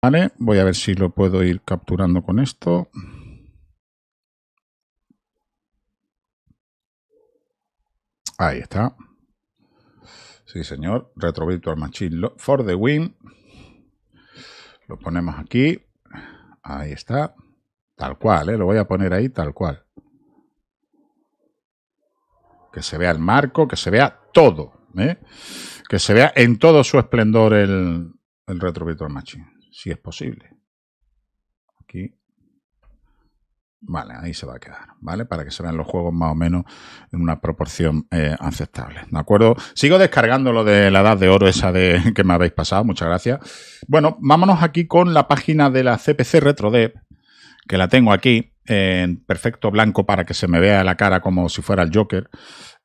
Vale, voy a ver si lo puedo ir capturando con esto. Ahí está. Sí, señor. Retro Virtual Machine for the win. Lo ponemos aquí. Ahí está. Tal cual, ¿eh? Lo voy a poner ahí tal cual. Que se vea el marco, que se vea todo. ¿eh? Que se vea en todo su esplendor el, el Retro Virtual Machine. Si es posible. Aquí. Vale, ahí se va a quedar, ¿vale? Para que se vean los juegos más o menos en una proporción eh, aceptable, ¿de acuerdo? Sigo descargando lo de la edad de oro esa de que me habéis pasado, muchas gracias. Bueno, vámonos aquí con la página de la CPC RetroDev, que la tengo aquí en perfecto blanco para que se me vea la cara como si fuera el Joker.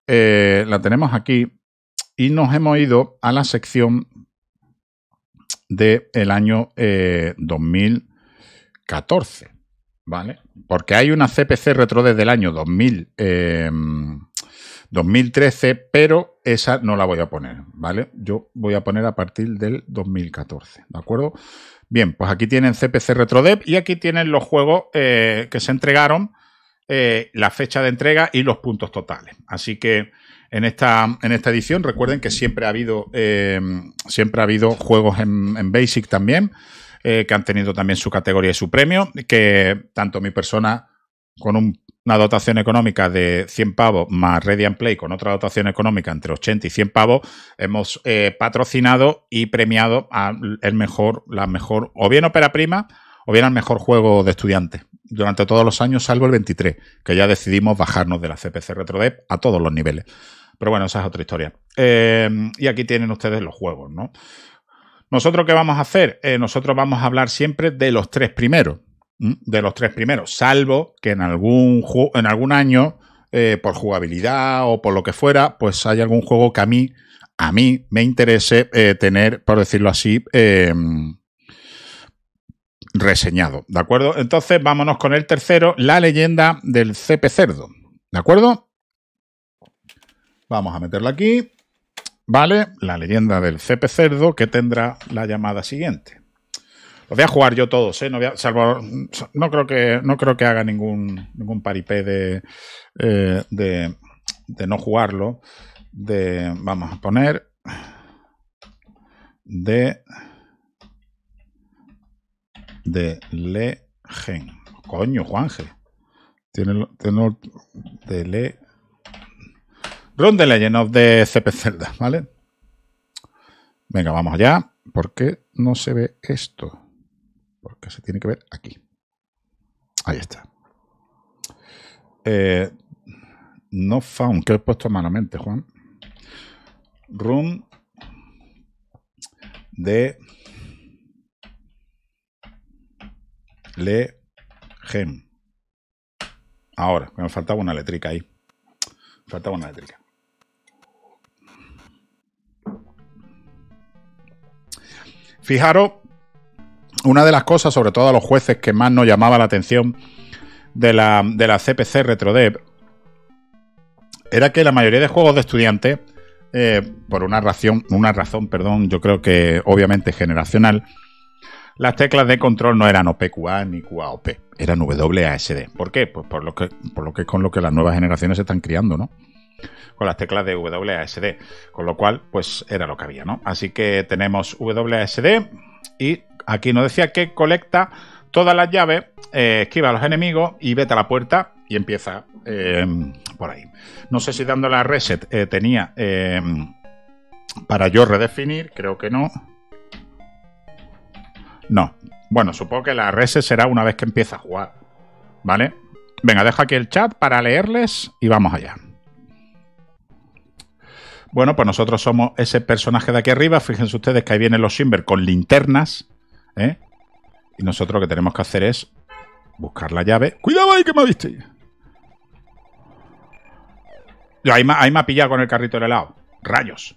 Eh, la tenemos aquí y nos hemos ido a la sección del el año 2014. ¿vale? Porque hay una CPC retro desde el año 2000, 2013, em, pero esa no la voy a poner, ¿vale? Yo voy a poner a partir del 2014, ¿de acuerdo? Bien, pues aquí tienen CPC RetroDev y aquí tienen los juegos eh, que se entregaron, eh, la fecha de entrega y los puntos totales. Así que en esta, en esta edición recuerden que siempre ha habido, em, siempre ha habido juegos en Basic también. Eh, que han tenido también su categoría y su premio, que tanto mi persona con una dotación económica de 100 pavos más Ready and Play con otra dotación económica entre 80 y 100 pavos, hemos eh, patrocinado y premiado al el mejor, la mejor, o bien ópera prima, o bien al mejor juego de estudiantes durante todos los años, salvo el 23, que ya decidimos bajarnos de la CPC RetroDev a todos los niveles. Pero bueno, esa es otra historia. Eh, y aquí tienen ustedes los juegos, ¿no? ¿Nosotros qué vamos a hacer? Eh, nosotros vamos a hablar siempre de los tres primeros. De los tres primeros, salvo que en algún, en algún año, eh, por jugabilidad o por lo que fuera, pues hay algún juego que a mí, a mí me interese tener, por decirlo así, em, reseñado. ¿De acuerdo? Entonces vámonos con el tercero, la leyenda del CP Cerdo. ¿De acuerdo? Vamos a meterlo aquí. ¿vale? La leyenda del CP Cerdo que tendrá la llamada siguiente. Los voy a jugar yo todos, ¿eh? No, salvo, no, creo, que, no creo que haga ningún, ningún paripé de, eh, de, no jugarlo. De, vamos a poner de de Legen. Coño, Juanje. Tiene, tiene de Le Run the Legend of the CP Zelda, ¿vale? Venga, vamos allá. ¿Por qué no se ve esto? Porque se tiene que ver aquí. Ahí está. Eh, no found, que he puesto malamente, Juan. Run de Le Gem. Ahora, me faltaba una letrica ahí. Me faltaba una letrica. Fijaros, una de las cosas, sobre todo a los jueces, que más nos llamaba la atención de la, de la CPC RetroDev, era que la mayoría de juegos de estudiantes, eh, por una razón, una razón, perdón, yo creo que obviamente generacional, las teclas de control no eran OPQA ni QAOP, eran WASD. ¿Por qué? Pues por lo que, por lo que es con lo que las nuevas generaciones se están criando, ¿no? Con las teclas de WASD, con lo cual pues era lo que había, ¿no? Así que tenemos WASD y aquí nos decía que colecta todas las llaves, eh, esquiva a los enemigos y vete a la puerta y empieza eh, por ahí. No sé si dándole a reset eh, tenía para yo redefinir, creo que no. No. Bueno, supongo que la reset será una vez que empieza a jugar. ¿Vale? Venga, dejo aquí el chat para leerles y vamos allá. Bueno, pues nosotros somos ese personaje de aquí arriba. Fíjense ustedes que ahí vienen los Simber con linternas. ¿eh? Y nosotros lo que tenemos que hacer es buscar la llave. ¡Cuidado ahí que me viste! Ahí ahí me ha pillado con el carrito del helado. ¡Rayos!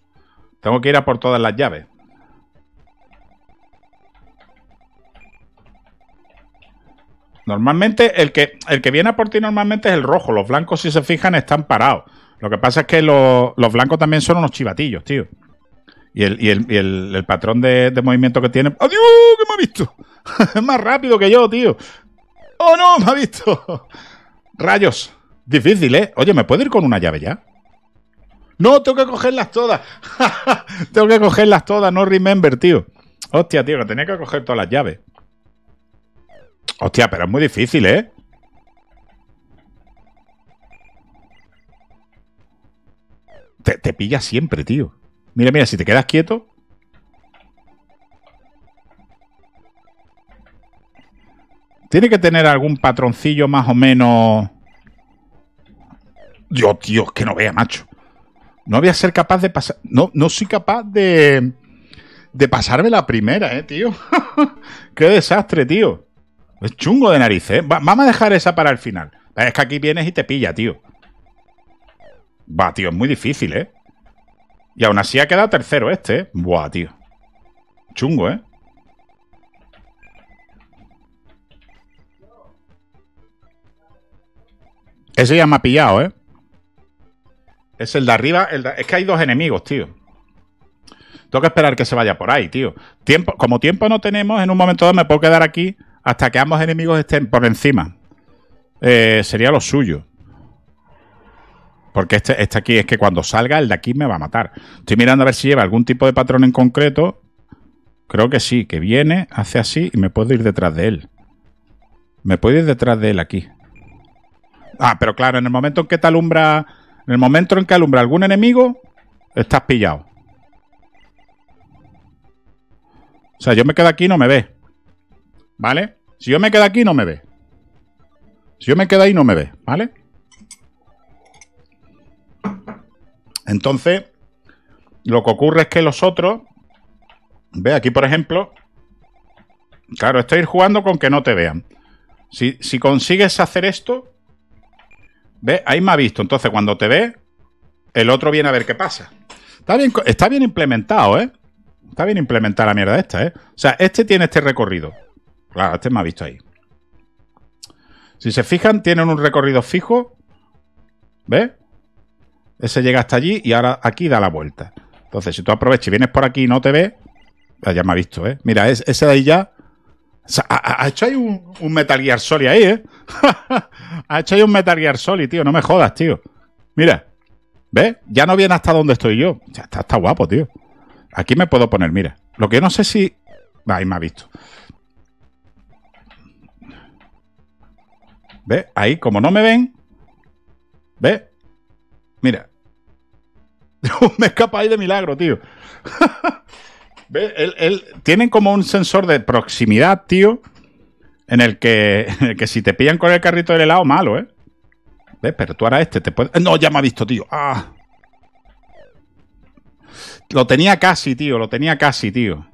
Tengo que ir a por todas las llaves. Normalmente, el que, el que viene a por ti normalmente es el rojo. Los blancos, si se fijan, están parados. Lo que pasa es que los, blancos también son unos chivatillos, tío. Y el, patrón de, movimiento que tiene. ¡Adiós! ¡Que me ha visto! es más rápido que yo, tío. ¡Oh, no! ¡Me ha visto! Rayos. Difícil, ¿eh? Oye, ¿me puedo ir con una llave ya? No, tengo que cogerlas todas. tengo que cogerlas todas, no remember, tío. Hostia, tío, que tenía que coger todas las llaves. Hostia, pero es muy difícil, ¿eh? Te, te pilla siempre, tío. Mira, mira, si te quedas quieto. Tiene que tener algún patroncillo más o menos. Dios, tío, que no vea, macho. No voy a ser capaz de pasar. No, no soy capaz de. De pasarme la primera, eh, tío. Qué desastre, tío. Es chungo de narices, ¿eh? vamos a dejar esa para el final. Es que aquí vienes y te pilla, tío. Va, tío, es muy difícil, ¿eh? Y aún así ha quedado tercero este, ¿eh? Buah, tío. Chungo, ¿eh? Ese ya me ha pillado, ¿eh? Es el de arriba. Es que hay dos enemigos, tío. Tengo que esperar que se vaya por ahí, tío. Tiempo, como tiempo no tenemos, en un momento dado me puedo quedar aquí hasta que ambos enemigos estén por encima. Eh, sería lo suyo. Porque este, este aquí es que cuando salga el de aquí me va a matar. Estoy mirando a ver si lleva algún tipo de patrón en concreto. Creo que sí, que viene, hace así y me puedo ir detrás de él. Me puedo ir detrás de él aquí. Ah, pero claro, en el momento en que te alumbra en el momento en que alumbra algún enemigo, estás pillado. O sea, yo me quedo aquí no me ve. ¿Vale? Si yo me quedo aquí no me ve. Si yo me quedo ahí no me ve. ¿Vale? Entonces, lo que ocurre es que los otros... Ve, aquí por ejemplo... Claro, estoy jugando con que no te vean. Si, si consigues hacer esto, ¿Ves? Ahí me ha visto. Entonces, cuando te ve, el otro viene a ver qué pasa. Está bien, está bien implementado, ¿eh? Está bien implementada la mierda esta, ¿eh? O sea, este tiene este recorrido. Claro, este me ha visto ahí. Si se fijan, tienen un recorrido fijo. ¿Ves? Ese llega hasta allí y ahora aquí da la vuelta. Entonces, si tú aprovechas y vienes por aquí y no te ve, ya me ha visto, ¿eh? Mira, ese de ahí ya ha, hecho ahí un, Metal Gear Solid ahí, ¿eh? ha hecho ahí un Metal Gear Solid, tío. No me jodas, tío. Mira. ¿Ves? Ya no viene hasta donde estoy yo. Ya está, está guapo, tío. Aquí me puedo poner, mira. Lo que yo no sé si... Ahí me ha visto. ¿Ves? Ahí, como no me ven... ¿Ves? Mira. me escapa ahí de milagro, tío. Él, tienen como un sensor de proximidad, tío, en el, que, que si te pillan con el carrito del helado, malo, ¿eh? ¿Ves? Pero tú ahora este te puedes... No, ya me ha visto, tío. Ah. Lo tenía casi, tío. Lo tenía casi, tío.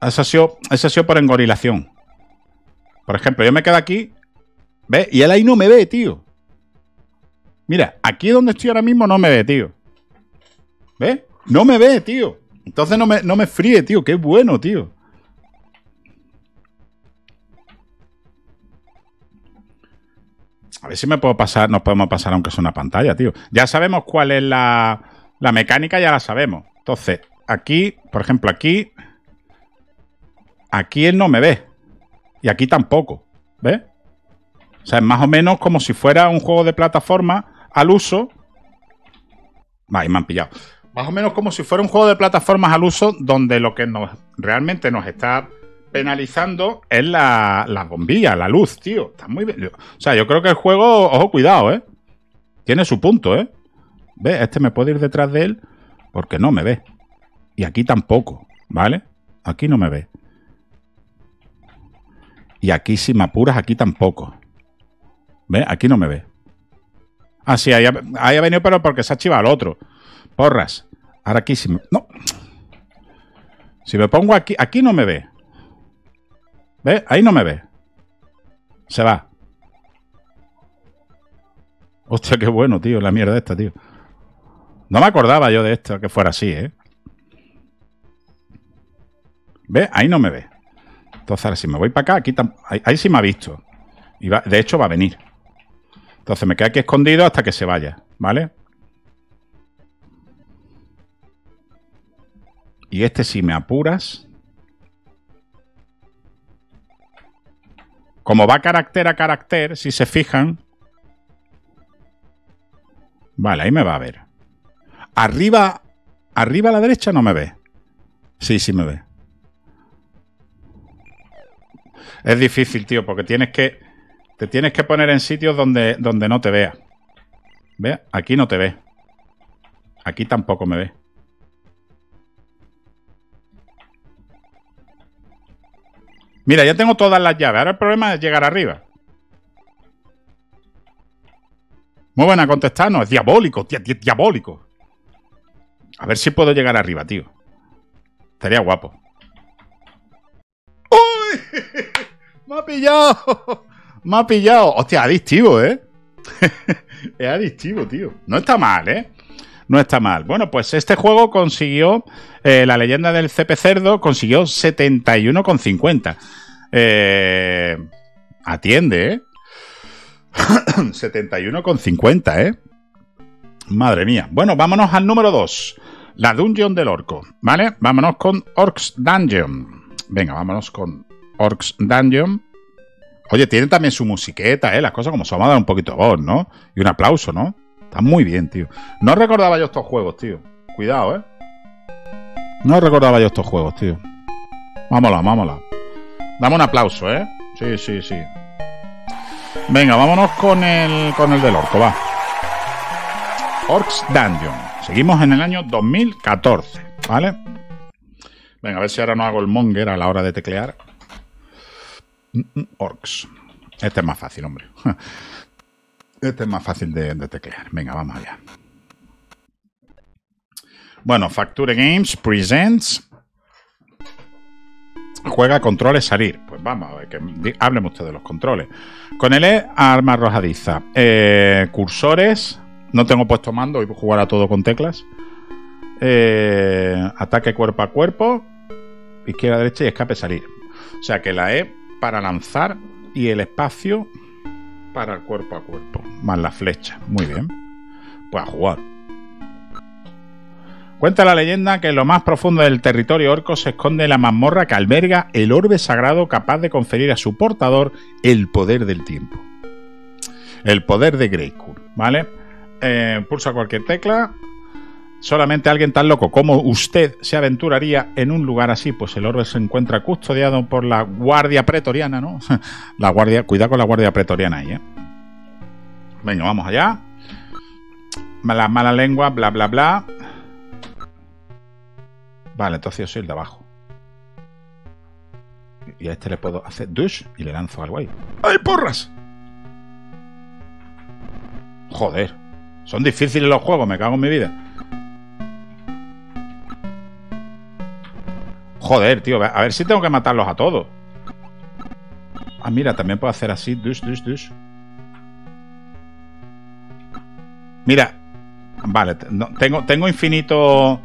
Eso ha sido, eso ha sido por engorilación. Por ejemplo, yo me quedo aquí. ¿Ves? Y él ahí no me ve, tío. Mira, aquí donde estoy ahora mismo no me ve, tío. ¿Ves? No me ve, tío. Entonces no me, no me fríe, tío. Qué bueno, tío. A ver si me puedo pasar, nos podemos pasar aunque sea una pantalla, tío. Ya sabemos cuál es la, la mecánica, ya la sabemos. Entonces, aquí, por ejemplo, aquí... Aquí él no me ve. Y aquí tampoco. ¿Ves? O sea, es más o menos como si fuera un juego de plataforma al uso. Ahí me han pillado más o menos como si fuera un juego de plataformas al uso donde lo que nos realmente nos está penalizando es la, la bombilla, la luz, tío. Está muy bien. O sea, yo creo que el juego, ojo, cuidado, ¿eh? Tiene su punto, ¿eh? ¿Ves? Este me puede ir detrás de él porque no me ve. Y aquí tampoco, ¿vale? Aquí no me ve. Y aquí si me apuras, aquí tampoco. ¿Ves? Aquí no me ve. Ah, sí, ahí ahí ha venido, pero porque se ha chivado al otro. Porras. Ahora aquí si me... No. Si me pongo aquí... Aquí no me ve. ¿Ve? Ahí no me ve. Se va. Hostia, qué bueno, tío. La mierda esta, tío. No me acordaba yo de esto, que fuera así, ¿eh? ¿Ve? Ahí no me ve. Entonces, ahora si me voy para acá, aquí ahí, sí me ha visto. Y de hecho, va a venir. Entonces me quedo aquí escondido hasta que se vaya, ¿vale? Y este, si me apuras. Como va carácter a carácter, si se fijan. Vale, ahí me va a ver. Arriba, arriba a la derecha no me ve. Sí, sí me ve. Es difícil, tío, porque tienes que. Te tienes que poner en sitios donde, donde no te vea. ¿Ve? Aquí no te ve. Aquí tampoco me ve. Mira, ya tengo todas las llaves. Ahora el problema es llegar arriba. Muy buena contestarnos. Es diabólico, diabólico. A ver si puedo llegar arriba, tío. Estaría guapo. ¡Uy! ¡Me ha pillado! ¡Me ha pillado! Hostia, adictivo, ¿eh? es adictivo, tío. No está mal, ¿eh? No está mal. Bueno, pues este juego consiguió, eh, la leyenda del CP Cerdo consiguió 71,50. Eh, atiende, ¿eh? 71,50, ¿eh? Madre mía. Bueno, vámonos al número 2. La Dungeon del Orco, ¿vale? Vámonos con Orcs Dungeon. Venga, vámonos con Orcs Dungeon. Oye, tiene también su musiqueta, ¿eh? Las cosas como son, vamos a dar un poquito de voz, ¿no? Y un aplauso, ¿no? Está muy bien, tío. No recordaba yo estos juegos, tío. Cuidado, ¿eh? No recordaba yo estos juegos, tío. Vámonos, vámonos. Dame un aplauso, ¿eh? Sí, sí, sí. Venga, vámonos con el, con el del orco, va. Orcs Dungeon. Seguimos en el año 2014, ¿vale? Venga, a ver si ahora no hago el monger a la hora de teclear. Mm, mm, orcs. Este es más fácil, hombre. Este es más fácil de, teclear. Venga, vamos allá. Bueno, Facture Games presents. Juega controles salir. Pues vamos a ver, que hábleme usted de los controles. Con el E, arma arrojadiza. Eh, cursores. No tengo puesto mando, voy a jugar a todo con teclas. Eh, ataque cuerpo a cuerpo. Izquierda, derecha y escape salir. O sea que la E para lanzar y el espacio para el cuerpo a cuerpo. Más la flecha. Muy bien. Pues a jugar. Cuenta la leyenda que en lo más profundo del territorio orco se esconde la mazmorra que alberga el orbe sagrado capaz de conferir a su portador el poder del tiempo. El poder de Greycourt, ¿vale? Eh, pulsa cualquier tecla Solamente alguien tan loco como usted se aventuraría en un lugar así, pues el orbe se encuentra custodiado por la guardia pretoriana, ¿no? La guardia, cuidado con la guardia pretoriana ahí, ¿eh? Venga, vamos allá. Mala, mala lengua, bla, bla, bla. Vale, entonces yo soy el de abajo. Y a este le puedo hacer dush y le lanzo algo ahí. ¡Ay, porras! Joder. Son difíciles los juegos, me cago en mi vida. Joder, tío, a ver si tengo que matarlos a todos. Ah, mira, también puedo hacer así, dush, dush, dush. Mira, vale, tengo, tengo infinito...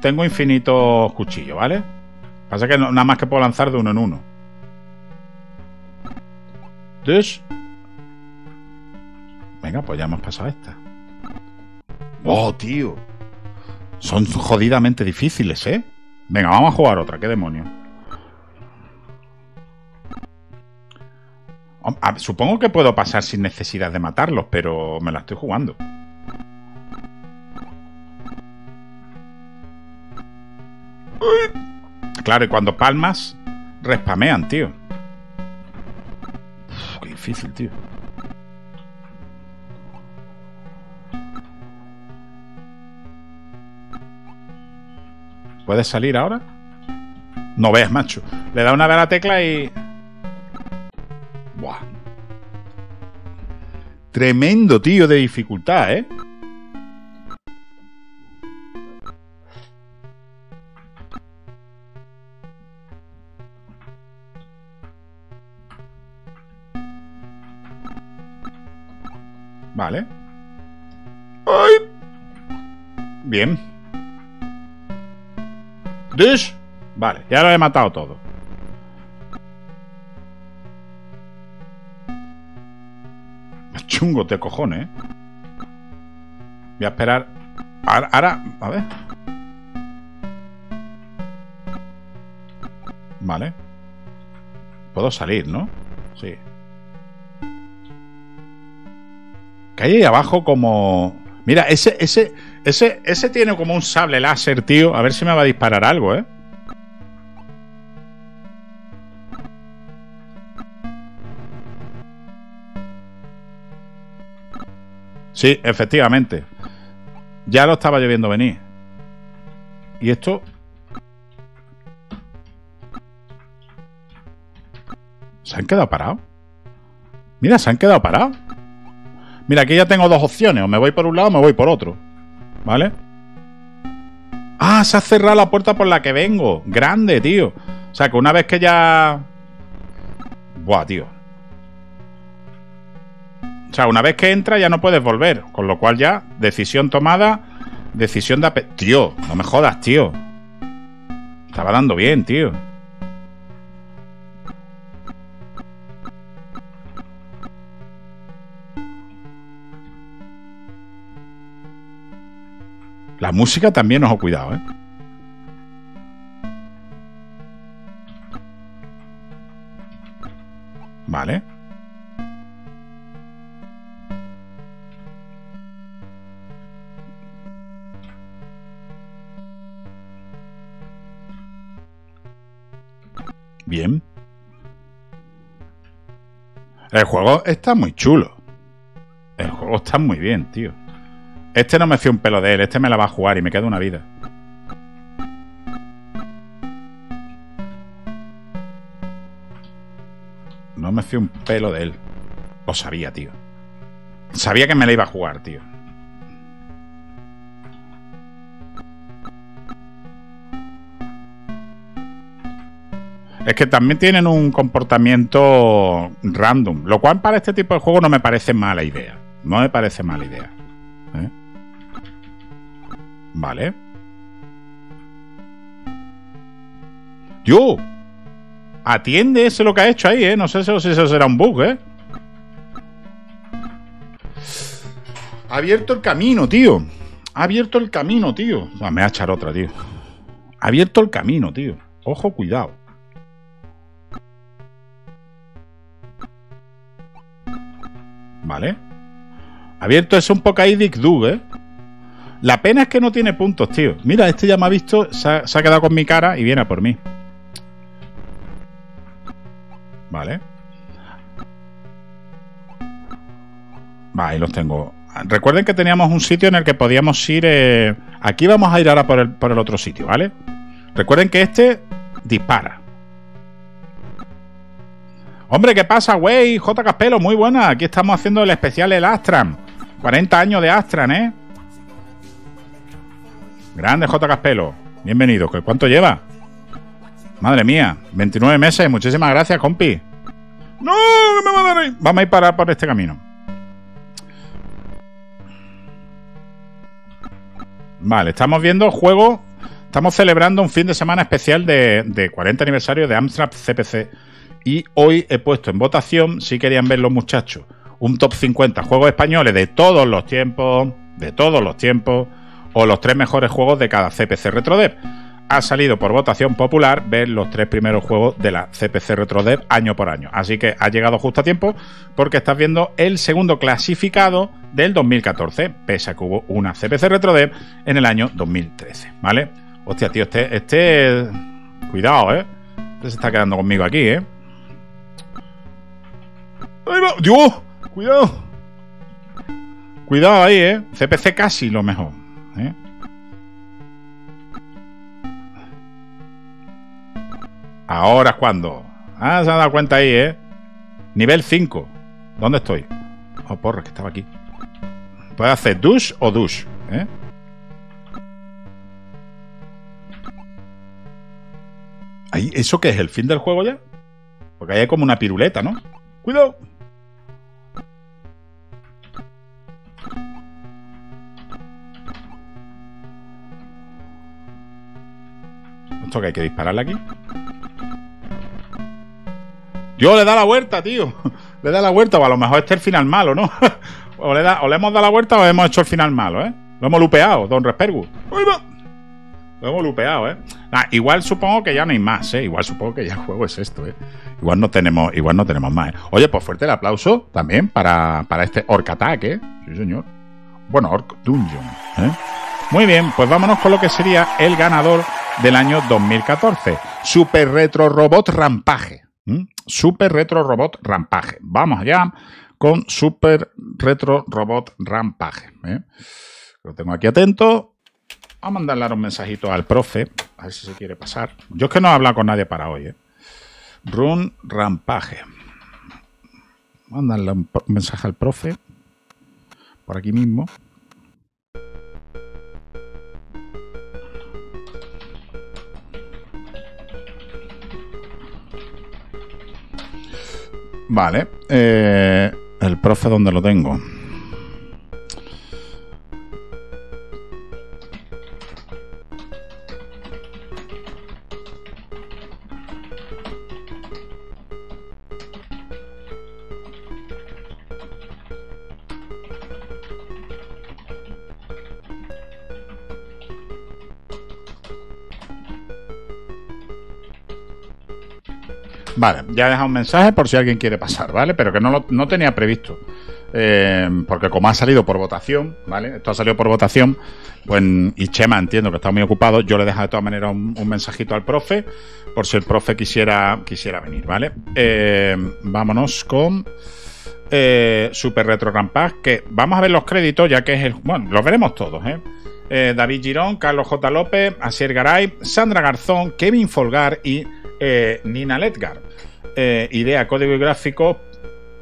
Tengo infinito cuchillo, ¿vale? Pasa que nada más que puedo lanzar de uno en uno. Dush. Venga, pues ya hemos pasado esta. ¡Oh, tío! Son jodidamente difíciles, ¿eh? Venga, vamos a jugar otra. ¿Qué demonio? supongo que puedo pasar sin necesidad de matarlos, pero me la estoy jugando. Claro, y cuando palmas, respamean, tío. qué difícil, tío. ¿Puedes salir ahora? No veas, macho. Le da una vez a la tecla y... Buah. Tremendo, tío, de dificultad, ¿eh? Vale. ¡Ay! Bien. Vale, ya lo he matado todo. Chungo te cojones, ¿eh? Voy a esperar. Ahora, a ver. Vale. Puedo salir, ¿no? Sí. Que hay ahí abajo como... Mira, ese, ese, ese, ese tiene como un sable láser, tío. A ver si me va a disparar algo, ¿eh? Sí, efectivamente. Ya lo estaba lloviendo venir. Y esto... ¿Se han quedado parados? Mira, se han quedado parados. Mira, aquí ya tengo dos opciones. O me voy por un lado o me voy por otro. ¿Vale? Ah, se ha cerrado la puerta por la que vengo. Grande, tío. O sea, que una vez que ya... Buah, tío. O sea, una vez que entra ya no puedes volver. Con lo cual ya, decisión tomada, decisión de... Tío, no me jodas, tío. Estaba dando bien, tío. La música también os cuidado, ¿eh? Vale. Bien. El juego está muy chulo. El juego está muy bien, tío. Este no me fío un pelo de él, este me la va a jugar y me queda una vida. No me fío un pelo de él. Lo sabía, tío. Sabía que me la iba a jugar, tío. Es que también tienen un comportamiento random, lo cual para este tipo de juego no me parece mala idea. No me parece mala idea. Vale. Yo. Atiende ese lo que ha hecho ahí, ¿eh? No sé si eso será un bug, ¿eh? Ha abierto el camino, tío. Ha abierto el camino, tío. me va a echar otra, tío. Ha abierto el camino, tío. Ojo, cuidado. Vale. Abierto es un poco ahí Dick Dug, ¿eh? La pena es que no tiene puntos, tío. Mira, este ya me ha visto, se ha, quedado con mi cara y viene a por mí. Vale. Va, ahí los tengo. Recuerden que teníamos un sitio en el que podíamos ir... Eh, aquí vamos a ir ahora por el, por el otro sitio, ¿vale? Recuerden que este dispara. Hombre, ¿qué pasa, güey? J. Caspelo, muy buena. Aquí estamos haciendo el especial El Astran. 40 años de Astran, ¿eh? Grande J. Caspelo. Bienvenido. ¿Cuánto lleva? Madre mía, 29 meses. Muchísimas gracias, compi. ¡No! Me va a dar ahí. Vamos a ir para por este camino. Vale, estamos viendo juego. Estamos celebrando un fin de semana especial de, 40 aniversario de Amstrad CPC. Y hoy he puesto en votación, si querían ver los muchachos, un top 50 juegos españoles de todos los tiempos. De todos los tiempos o los tres mejores juegos de cada CPC RetroDev. Ha salido por votación popular ver los tres primeros juegos de la CPC RetroDev año por año. Así que ha llegado justo a tiempo porque estás viendo el segundo clasificado del 2014, pese a que hubo una CPC RetroDev en el año 2013. ¿Vale? Hostia, tío, este. este cuidado, ¿eh? Este se está quedando conmigo aquí, ¿eh? ¡Ahí va! ¡Dios! ¡Cuidado! Cuidado ahí, ¿eh? CPC casi lo mejor. ¿Eh? Ahora es cuando. Ah, se ha dado cuenta ahí, ¿eh? Nivel 5. ¿Dónde estoy? Oh, porra, que estaba aquí. Puede hacer douche o douche, ¿eh? ¿Eso qué es? ¿El fin del juego ya? Porque ahí hay como una piruleta, ¿no? ¡Cuidado! Que hay que dispararle aquí. Yo le da la vuelta, tío. Le da la vuelta, o a lo mejor este es el final malo, ¿no? o, le da, o le hemos dado la vuelta o hemos hecho el final malo, ¿eh? Lo hemos lupeado, don Respergu. Lo hemos lupeado, ¿eh? igual supongo que ya no hay más, ¿eh? Igual supongo que ya el juego es esto, ¿eh? Igual no tenemos, igual no tenemos más, ¿eh? Oye, pues fuerte el aplauso también para, para este Orc Attack, ¿eh? Sí, señor. Bueno, Orc Dungeon, ¿eh? Muy bien, pues vámonos con lo que sería el ganador del año 2014. Super Retro Robot Rampaje. Super Retro Robot Rampaje. Vamos allá con Super Retro Robot Rampaje. ¿eh? Lo tengo aquí atento. A mandarle un mensajito al profe, a ver si se quiere pasar. Yo es que no he hablado con nadie para hoy. ¿eh? Run Rampaje. Mandarle un mensaje al profe, por aquí mismo. Vale. Eh, el profe, ¿dónde lo tengo? Vale, ya he dejado un mensaje por si alguien quiere pasar, ¿vale? Pero que no, no tenía previsto. Eh, porque como ha salido por votación, ¿vale? Esto ha salido por votación, pues, y Chema entiendo que está muy ocupado, yo le dejo de todas maneras un, mensajito al profe, por si el profe quisiera, quisiera venir, ¿vale? Eh, vámonos con eh, Super Retro Rampage, que vamos a ver los créditos, ya que es el... Bueno, los veremos todos, ¿eh? David Girón, Carlos J. López, Asier Garay, Sandra Garzón, Kevin Folgar y Nina Ledgar. Eh, idea, código y gráfico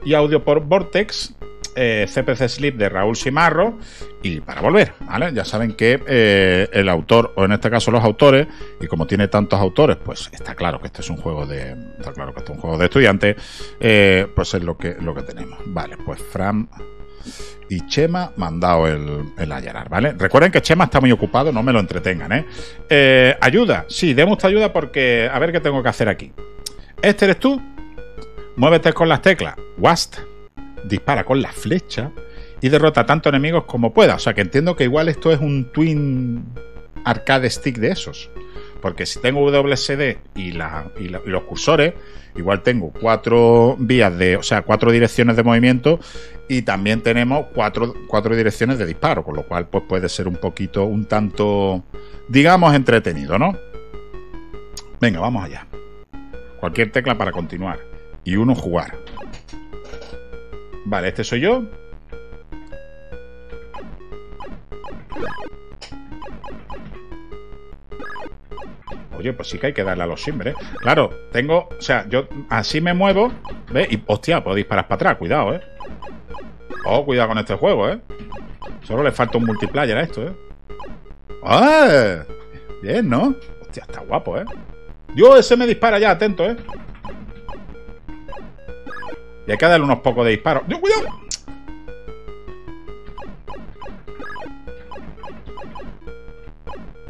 y audio por Vortex, eh, CPC Sleep de Raúl Simarro y para volver, ¿vale? Ya saben que eh, el autor, o en este caso los autores, y como tiene tantos autores, pues está claro que este es un juego de. Está claro que este es un juego de estudiantes, pues es lo que, lo que tenemos. Vale, pues Fran y Chema mandado el, el allanar, ¿vale? Recuerden que Chema está muy ocupado, no me lo entretengan, ayuda, sí, demos ayuda porque a ver qué tengo que hacer aquí. Este eres tú. Muévete con las teclas. WAST. Dispara con la flecha. Y derrota tanto enemigos como pueda. O sea que entiendo que igual esto es un Twin Arcade Stick de esos. Porque si tengo WSD y, los cursores, igual tengo cuatro vías de, o sea, cuatro direcciones de movimiento y también tenemos cuatro, cuatro direcciones de disparo, con lo cual pues puede ser un poquito, un tanto, digamos, entretenido, ¿no? Venga, vamos allá. Cualquier tecla para continuar. Y uno jugar. Vale, este soy yo. Oye, pues sí que hay que darle a los simbres. Claro, tengo... O sea, yo así me muevo. ¿Ves? Y, hostia, puedo disparar para atrás. Cuidado, ¿eh? Oh, cuidado con este juego, ¿eh? Solo le falta un multiplayer a esto, ¿eh? ¡Ah! Bien, ¿no? Hostia, está guapo, ¿eh? Dios, ese me dispara ya, atento, ¿eh? Y hay que darle unos pocos de disparos. ¡Dios, cuidado!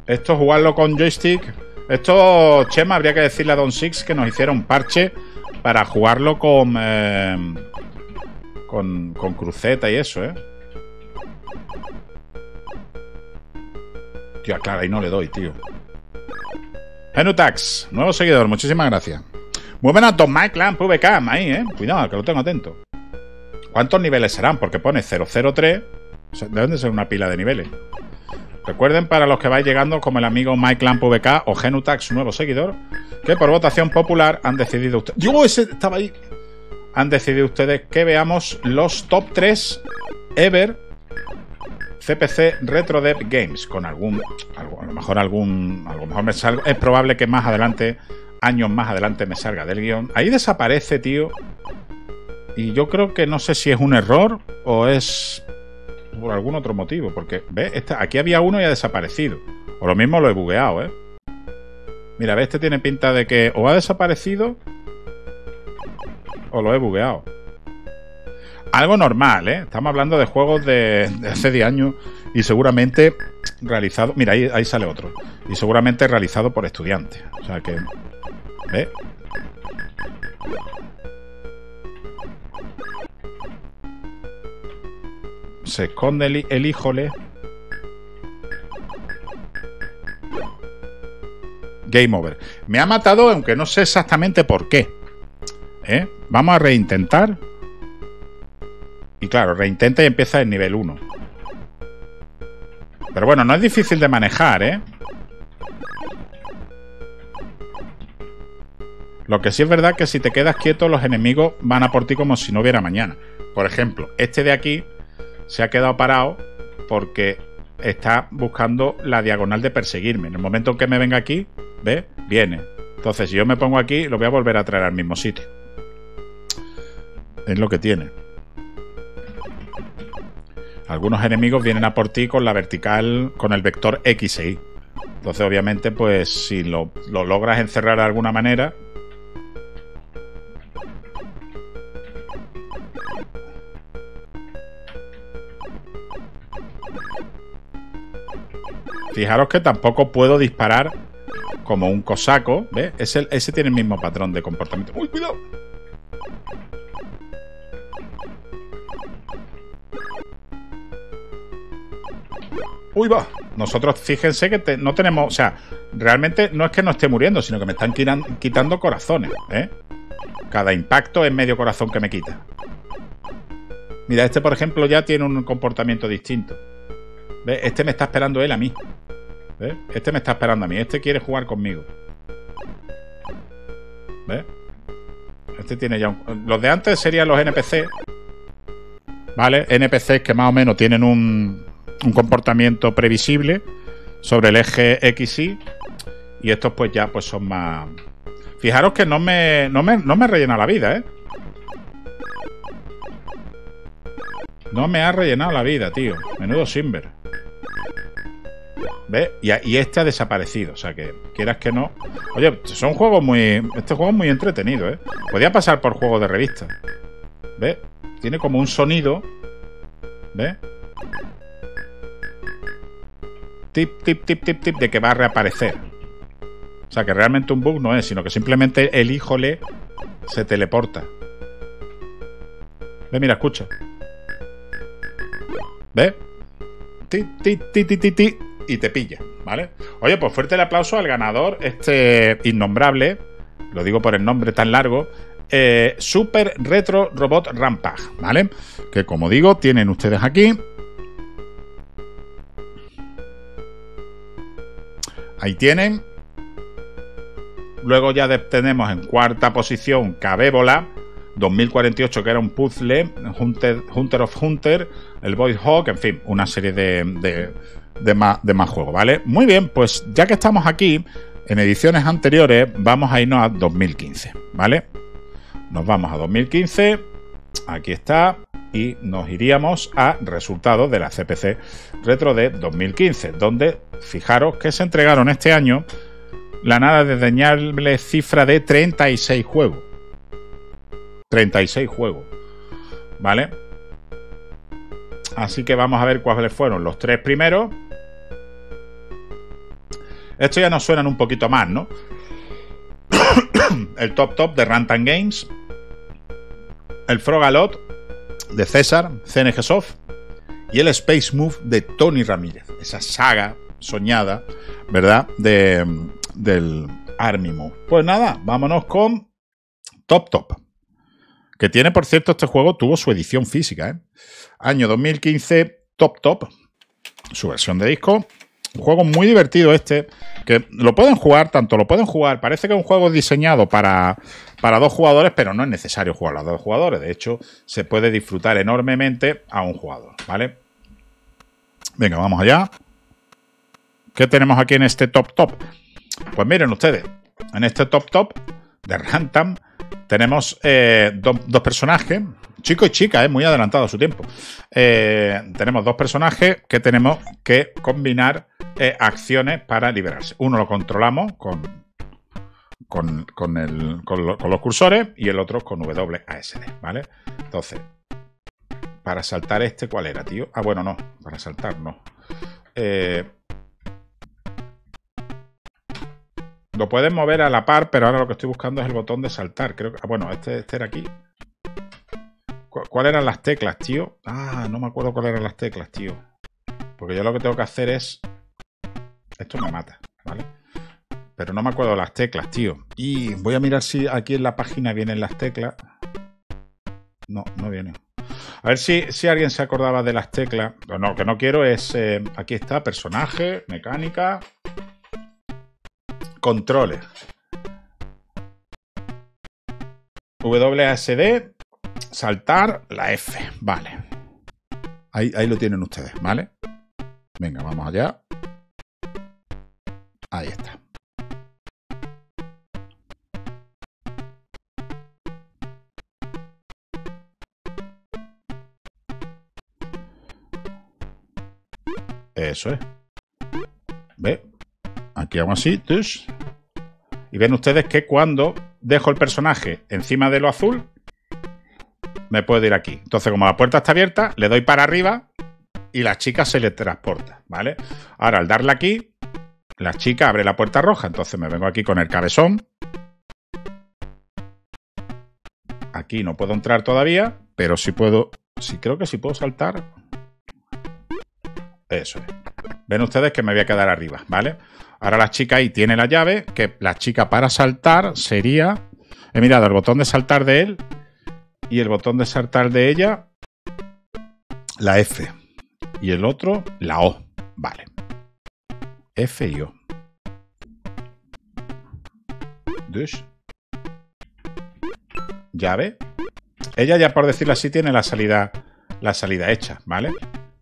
Esto jugarlo con joystick. Esto, Chema, habría que decirle a Don Six que nos hiciera un parche para jugarlo con, eh, con, con cruceta y eso, ¿eh? Tío, claro, ahí no le doy, tío. Genutax, nuevo seguidor, muchísimas gracias. Muy buenas, Don Mike Clan PVK, ahí, eh. Cuidado, que lo tengo atento. ¿Cuántos niveles serán? Porque pone 003. Deben de ser una pila de niveles. Recuerden para los que vais llegando, como el amigo Mike Clan PVK o Genutax, nuevo seguidor, que por votación popular han decidido ustedes. ¡Dios, ese estaba ahí! Han decidido ustedes que veamos los top 3 ever CPC Retro Dev Games con algún, a lo mejor algún, a lo mejor me salga, es probable que más adelante, años más adelante me salga del guion. Ahí desaparece, tío. Y yo creo que no sé si es un error o es por algún otro motivo, porque, ¿ves? Aquí había uno y ha desaparecido. O lo mismo lo he bugueado, ¿eh? Mira, ¿ves? Este tiene pinta de que o ha desaparecido o lo he bugueado. Algo normal, ¿eh? Estamos hablando de juegos de, hace 10 años y seguramente realizado. Mira, ahí, sale otro. Y seguramente realizado por estudiantes. O sea que. ¿Ve? Se esconde el, el híjole. Game over. Me ha matado, aunque no sé exactamente por qué. ¿Eh? Vamos a reintentar. Y claro, reintenta y empieza en nivel 1. Pero bueno, no es difícil de manejar, ¿eh? Lo que sí es verdad que si te quedas quieto, los enemigos van a por ti como si no hubiera mañana. Por ejemplo, este de aquí se ha quedado parado porque está buscando la diagonal de perseguirme. En el momento en que me venga aquí, ¿ve? Viene. Entonces, si yo me pongo aquí, lo voy a volver a traer al mismo sitio. Es lo que tiene. Algunos enemigos vienen a por ti con la vertical, con el vector X e Y. Entonces, obviamente, pues si lo, lo logras encerrar de alguna manera, Fijaros que tampoco puedo disparar como un cosaco. ¿Ves? Ese, ese tiene el mismo patrón de comportamiento. ¡Uy, cuidado! Uy, va. Nosotros, fíjense que no tenemos. O sea, realmente no es que no esté muriendo, sino que me están quitando corazones. ¿eh? Cada impacto es medio corazón que me quita. Mira, este, por ejemplo, ya tiene un comportamiento distinto. ¿Ves? Este me está esperando él a mí. ¿Ves? Este me está esperando a mí. Este quiere jugar conmigo. ¿Ves? Este tiene ya un... Los de antes serían los NPC. ¿Vale? NPCs que más o menos tienen un, un comportamiento previsible sobre el eje XY. Y estos pues ya pues son más... Fijaros que no me, no me, no me rellena la vida, ¿eh? No me ha rellenado la vida, tío. Menudo Simber. ¿Ves? Y, este ha desaparecido. O sea que, quieras que no. Oye, son juegos muy. Este juego es muy entretenido, ¿eh? Podía pasar por juego de revista. ¿Ves? Tiene como un sonido. ¿Ves? Tip, tip, tip, tip, tip, de que va a reaparecer. O sea que realmente un bug no es, sino que simplemente el híjole se teleporta. Ve, mira, escucha. Ti, ti, ti, ti, ti, ti, y te pilla, ¿vale? Oye, pues fuerte el aplauso al ganador, este innombrable, lo digo por el nombre tan largo, eh, Super Retro Robot Rampage, ¿vale? Que como digo, tienen ustedes aquí. Ahí tienen. Luego ya tenemos en cuarta posición Cabébola, 2048, que era un puzzle, Hunter, of Hunter, el Void Hawk, en fin, una serie de, de más juegos, ¿vale? Muy bien, pues ya que estamos aquí, en ediciones anteriores, vamos a irnos a 2015, ¿vale? Nos vamos a 2015, aquí está, y nos iríamos a resultados de la CPC Retro de 2015, donde fijaros que se entregaron este año la nada desdeñable cifra de 36 juegos. 36 juegos. ¿Vale? Así que vamos a ver cuáles fueron los tres primeros. Esto ya nos suenan un poquito más, ¿no? el Top Top de Rantan Games. El Frogalot de César, Soft. Y el Space Move de Tony Ramírez. Esa saga soñada, ¿verdad? De, del Army Move. Pues nada, vámonos con Top Top. Que tiene, por cierto, este juego tuvo su edición física. ¿eh? Año 2015, Top Top. Su versión de disco. Un juego muy divertido este. Que lo pueden jugar, tanto lo pueden jugar. Parece que es un juego diseñado para, para dos jugadores, pero no es necesario jugar a dos jugadores. De hecho, se puede disfrutar enormemente a un jugador. ¿Vale? Venga, vamos allá. ¿Qué tenemos aquí en este Top Top? Pues miren ustedes. En este Top Top de Rantam tenemos eh, dos personajes, chico y chica, eh, muy adelantado a su tiempo. Eh, tenemos dos personajes que tenemos que combinar acciones para liberarse. Uno lo controlamos con, con, los cursores y el otro con WASD, ¿vale? Entonces, para saltar este, ¿cuál era, tío? Ah, bueno, no, para saltar no. Eh, Lo puedes mover a la par, pero ahora lo que estoy buscando es el botón de saltar. Creo que. Ah, bueno, este, este era aquí. ¿Cuáles eran las teclas, tío? Ah, no me acuerdo cuáles eran las teclas, tío. Porque yo lo que tengo que hacer es. Esto me mata, ¿vale? Pero no me acuerdo las teclas, tío. Y voy a mirar si aquí en la página vienen las teclas. No, no vienen. A ver si, si alguien se acordaba de las teclas. No, no, que no quiero es... Eh, aquí está, personaje, mecánica, controles. WASD, saltar, la F. Vale. Ahí, ahí lo tienen ustedes, ¿vale? Venga, vamos allá. Ahí está. Eso es. ¿Ve? Aquí hago así. Y ven ustedes que cuando dejo el personaje encima de lo azul, me puedo ir aquí. Entonces, como la puerta está abierta, le doy para arriba y la chica se le transporta, ¿vale? Ahora, al darle aquí, la chica abre la puerta roja. Entonces me vengo aquí con el cabezón. Aquí no puedo entrar todavía, pero sí puedo... Sí, creo que sí puedo saltar. Eso es. Ven ustedes que me voy a quedar arriba, ¿vale? Ahora la chica ahí tiene la llave, que la chica para saltar sería... He mirado el botón de saltar de él y el botón de saltar de ella, la F. Y el otro, la O. Vale. F y O. Dus. Llave. Ella ya por decirlo así tiene la salida, la salida hecha, ¿vale?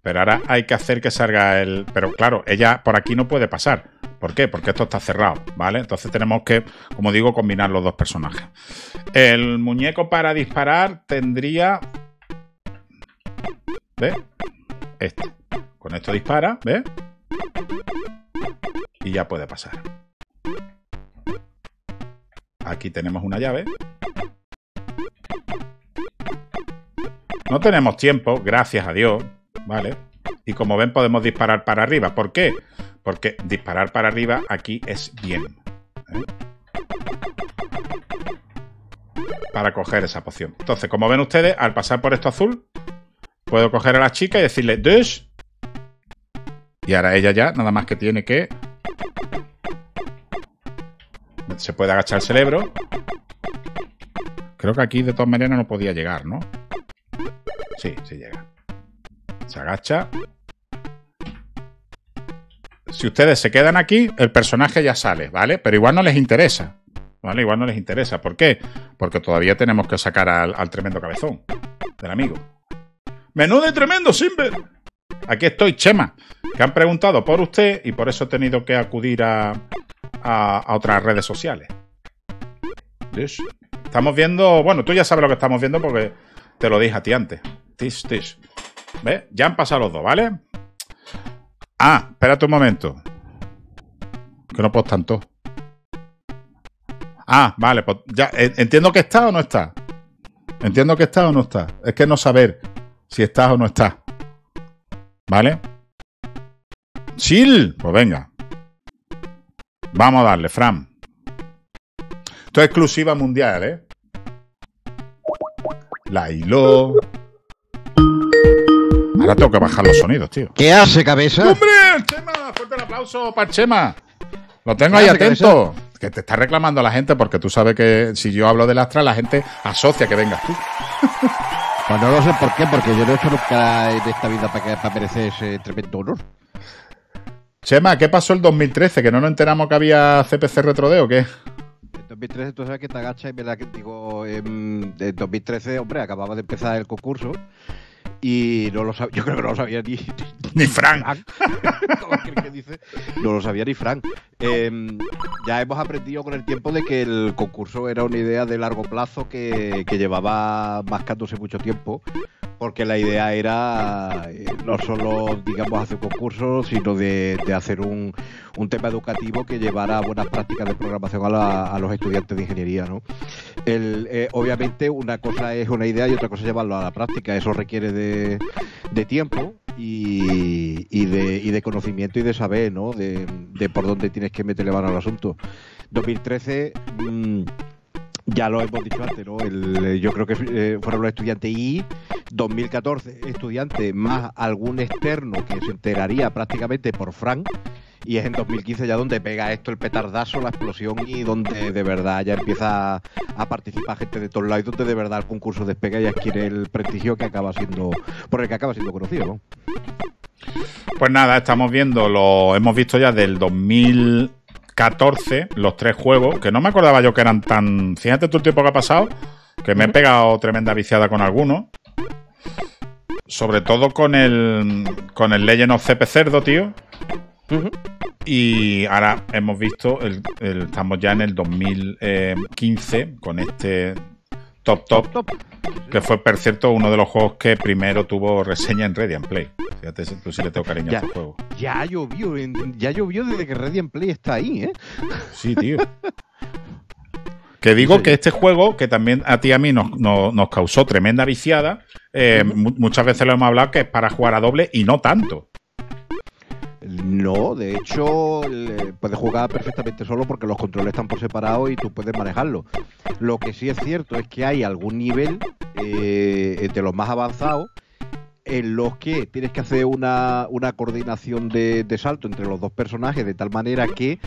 Pero ahora hay que hacer que salga el... Pero claro, ella por aquí no puede pasar. ¿Por qué? Porque esto está cerrado, ¿vale? Entonces tenemos que, como digo, combinar los dos personajes. El muñeco para disparar tendría... ¿Ves? Este. Con esto dispara, ¿ves? Y ya puede pasar. Aquí tenemos una llave. No tenemos tiempo, gracias a Dios, ¿vale? Y como ven podemos disparar para arriba. ¿Por qué? Porque disparar para arriba aquí es bien. ¿eh? Para coger esa poción. Entonces, como ven ustedes, al pasar por esto azul, puedo coger a la chica y decirle Dush. Y ahora ella ya nada más que tiene que... Se puede agachar el cerebro. Creo que aquí de todas maneras no podía llegar, ¿no? Sí, sí llega. Se agacha. Si ustedes se quedan aquí, el personaje ya sale, ¿vale? Pero igual no les interesa. ¿Vale? Igual no les interesa. ¿Por qué? Porque todavía tenemos que sacar al, tremendo cabezón del amigo. Menudo y tremendo, Simber. Aquí estoy, Chema. Que han preguntado por usted y por eso he tenido que acudir a, a, otras redes sociales. Estamos viendo. Bueno, tú ya sabes lo que estamos viendo porque te lo dije a ti antes. Tis, tis. ¿Ves? Ya han pasado los dos, ¿vale? Ah, espérate un momento. Que no puedo tanto. Ah, vale, pues ya. Entiendo que está o no está. Entiendo que está o no está. Es que no saber si estás o no estás. ¿Vale? Chill. Pues venga. Vamos a darle, Fran. Esto es exclusiva mundial, ¿eh? La hilo. Ahora tengo que bajar los sonidos, tío. ¿Qué hace, cabeza? ¡Hombre! ¡Chema! Fuerte el aplauso para Chema. Lo tengo ahí atento. Que te está reclamando la gente porque tú sabes que si yo hablo del Astra, la gente asocia que vengas tú. Pues no lo sé por qué, porque yo no he hecho nunca en esta vida para, que, para merecer ese tremendo honor. Chema, ¿qué pasó el 2013? ¿Que no nos enteramos que había CPC Retrodeo o qué? En 2013 tú sabes que te agachas y me la digo, en 2013, hombre, acababa de empezar el concurso y no lo sabía, yo creo que no lo sabía ni, ni Frank. no lo sabía ni Frank. Em, ya hemos aprendido con el tiempo de que el concurso era una idea de largo plazo que, que llevaba mascándose mucho tiempo porque la idea era eh, no solo, digamos, hacer concursos, sino de, hacer un, tema educativo que llevara buenas prácticas de programación a, los estudiantes de ingeniería. ¿no? Eh, obviamente, una cosa es una idea y otra cosa es llevarlo a la práctica. Eso requiere de, tiempo y, de, conocimiento y de saber, ¿no? De, por dónde tienes que meterle mano al asunto. 2013 ya lo hemos dicho antes, ¿no? Eh, yo creo que eh, fueron los estudiantes y 2014 estudiantes más algún externo que se enteraría prácticamente por Frank y es en 2015 ya donde pega esto el petardazo, la explosión y donde de verdad ya empieza a participar gente de todos lados y donde de verdad el concurso despega y adquiere el prestigio que acaba siendo, por el que acaba siendo conocido. Pues nada, estamos viendo, lo hemos visto ya del 2014, los tres juegos, que no me acordaba yo que eran tan... Fíjate todo el tiempo que ha pasado, que me he pegado tremenda viciada con algunos. Sobre todo con el, con el Legend of CP Cerdo, tío. Y ahora hemos visto, el, estamos ya en el 2015 con este Top Top, top, que fue, por cierto, uno de los juegos que primero tuvo reseña en Ready Play. Fíjate, tú sí le tengo cariño ya, a este juego. Ya llovió, ya llovió desde que Ready Play está ahí, ¿eh? Sí, tío. Que digo que este juego, que también a ti y a mí nos, causó tremenda viciada, eh, muchas veces lo hemos hablado que es para jugar a doble y no tanto. No, de hecho, puedes jugar perfectamente solo porque los controles están por separado y tú puedes manejarlo. Lo que sí es cierto es que hay algún nivel eh, de los más avanzados en los que tienes que hacer una, coordinación de, salto entre los dos personajes de tal manera que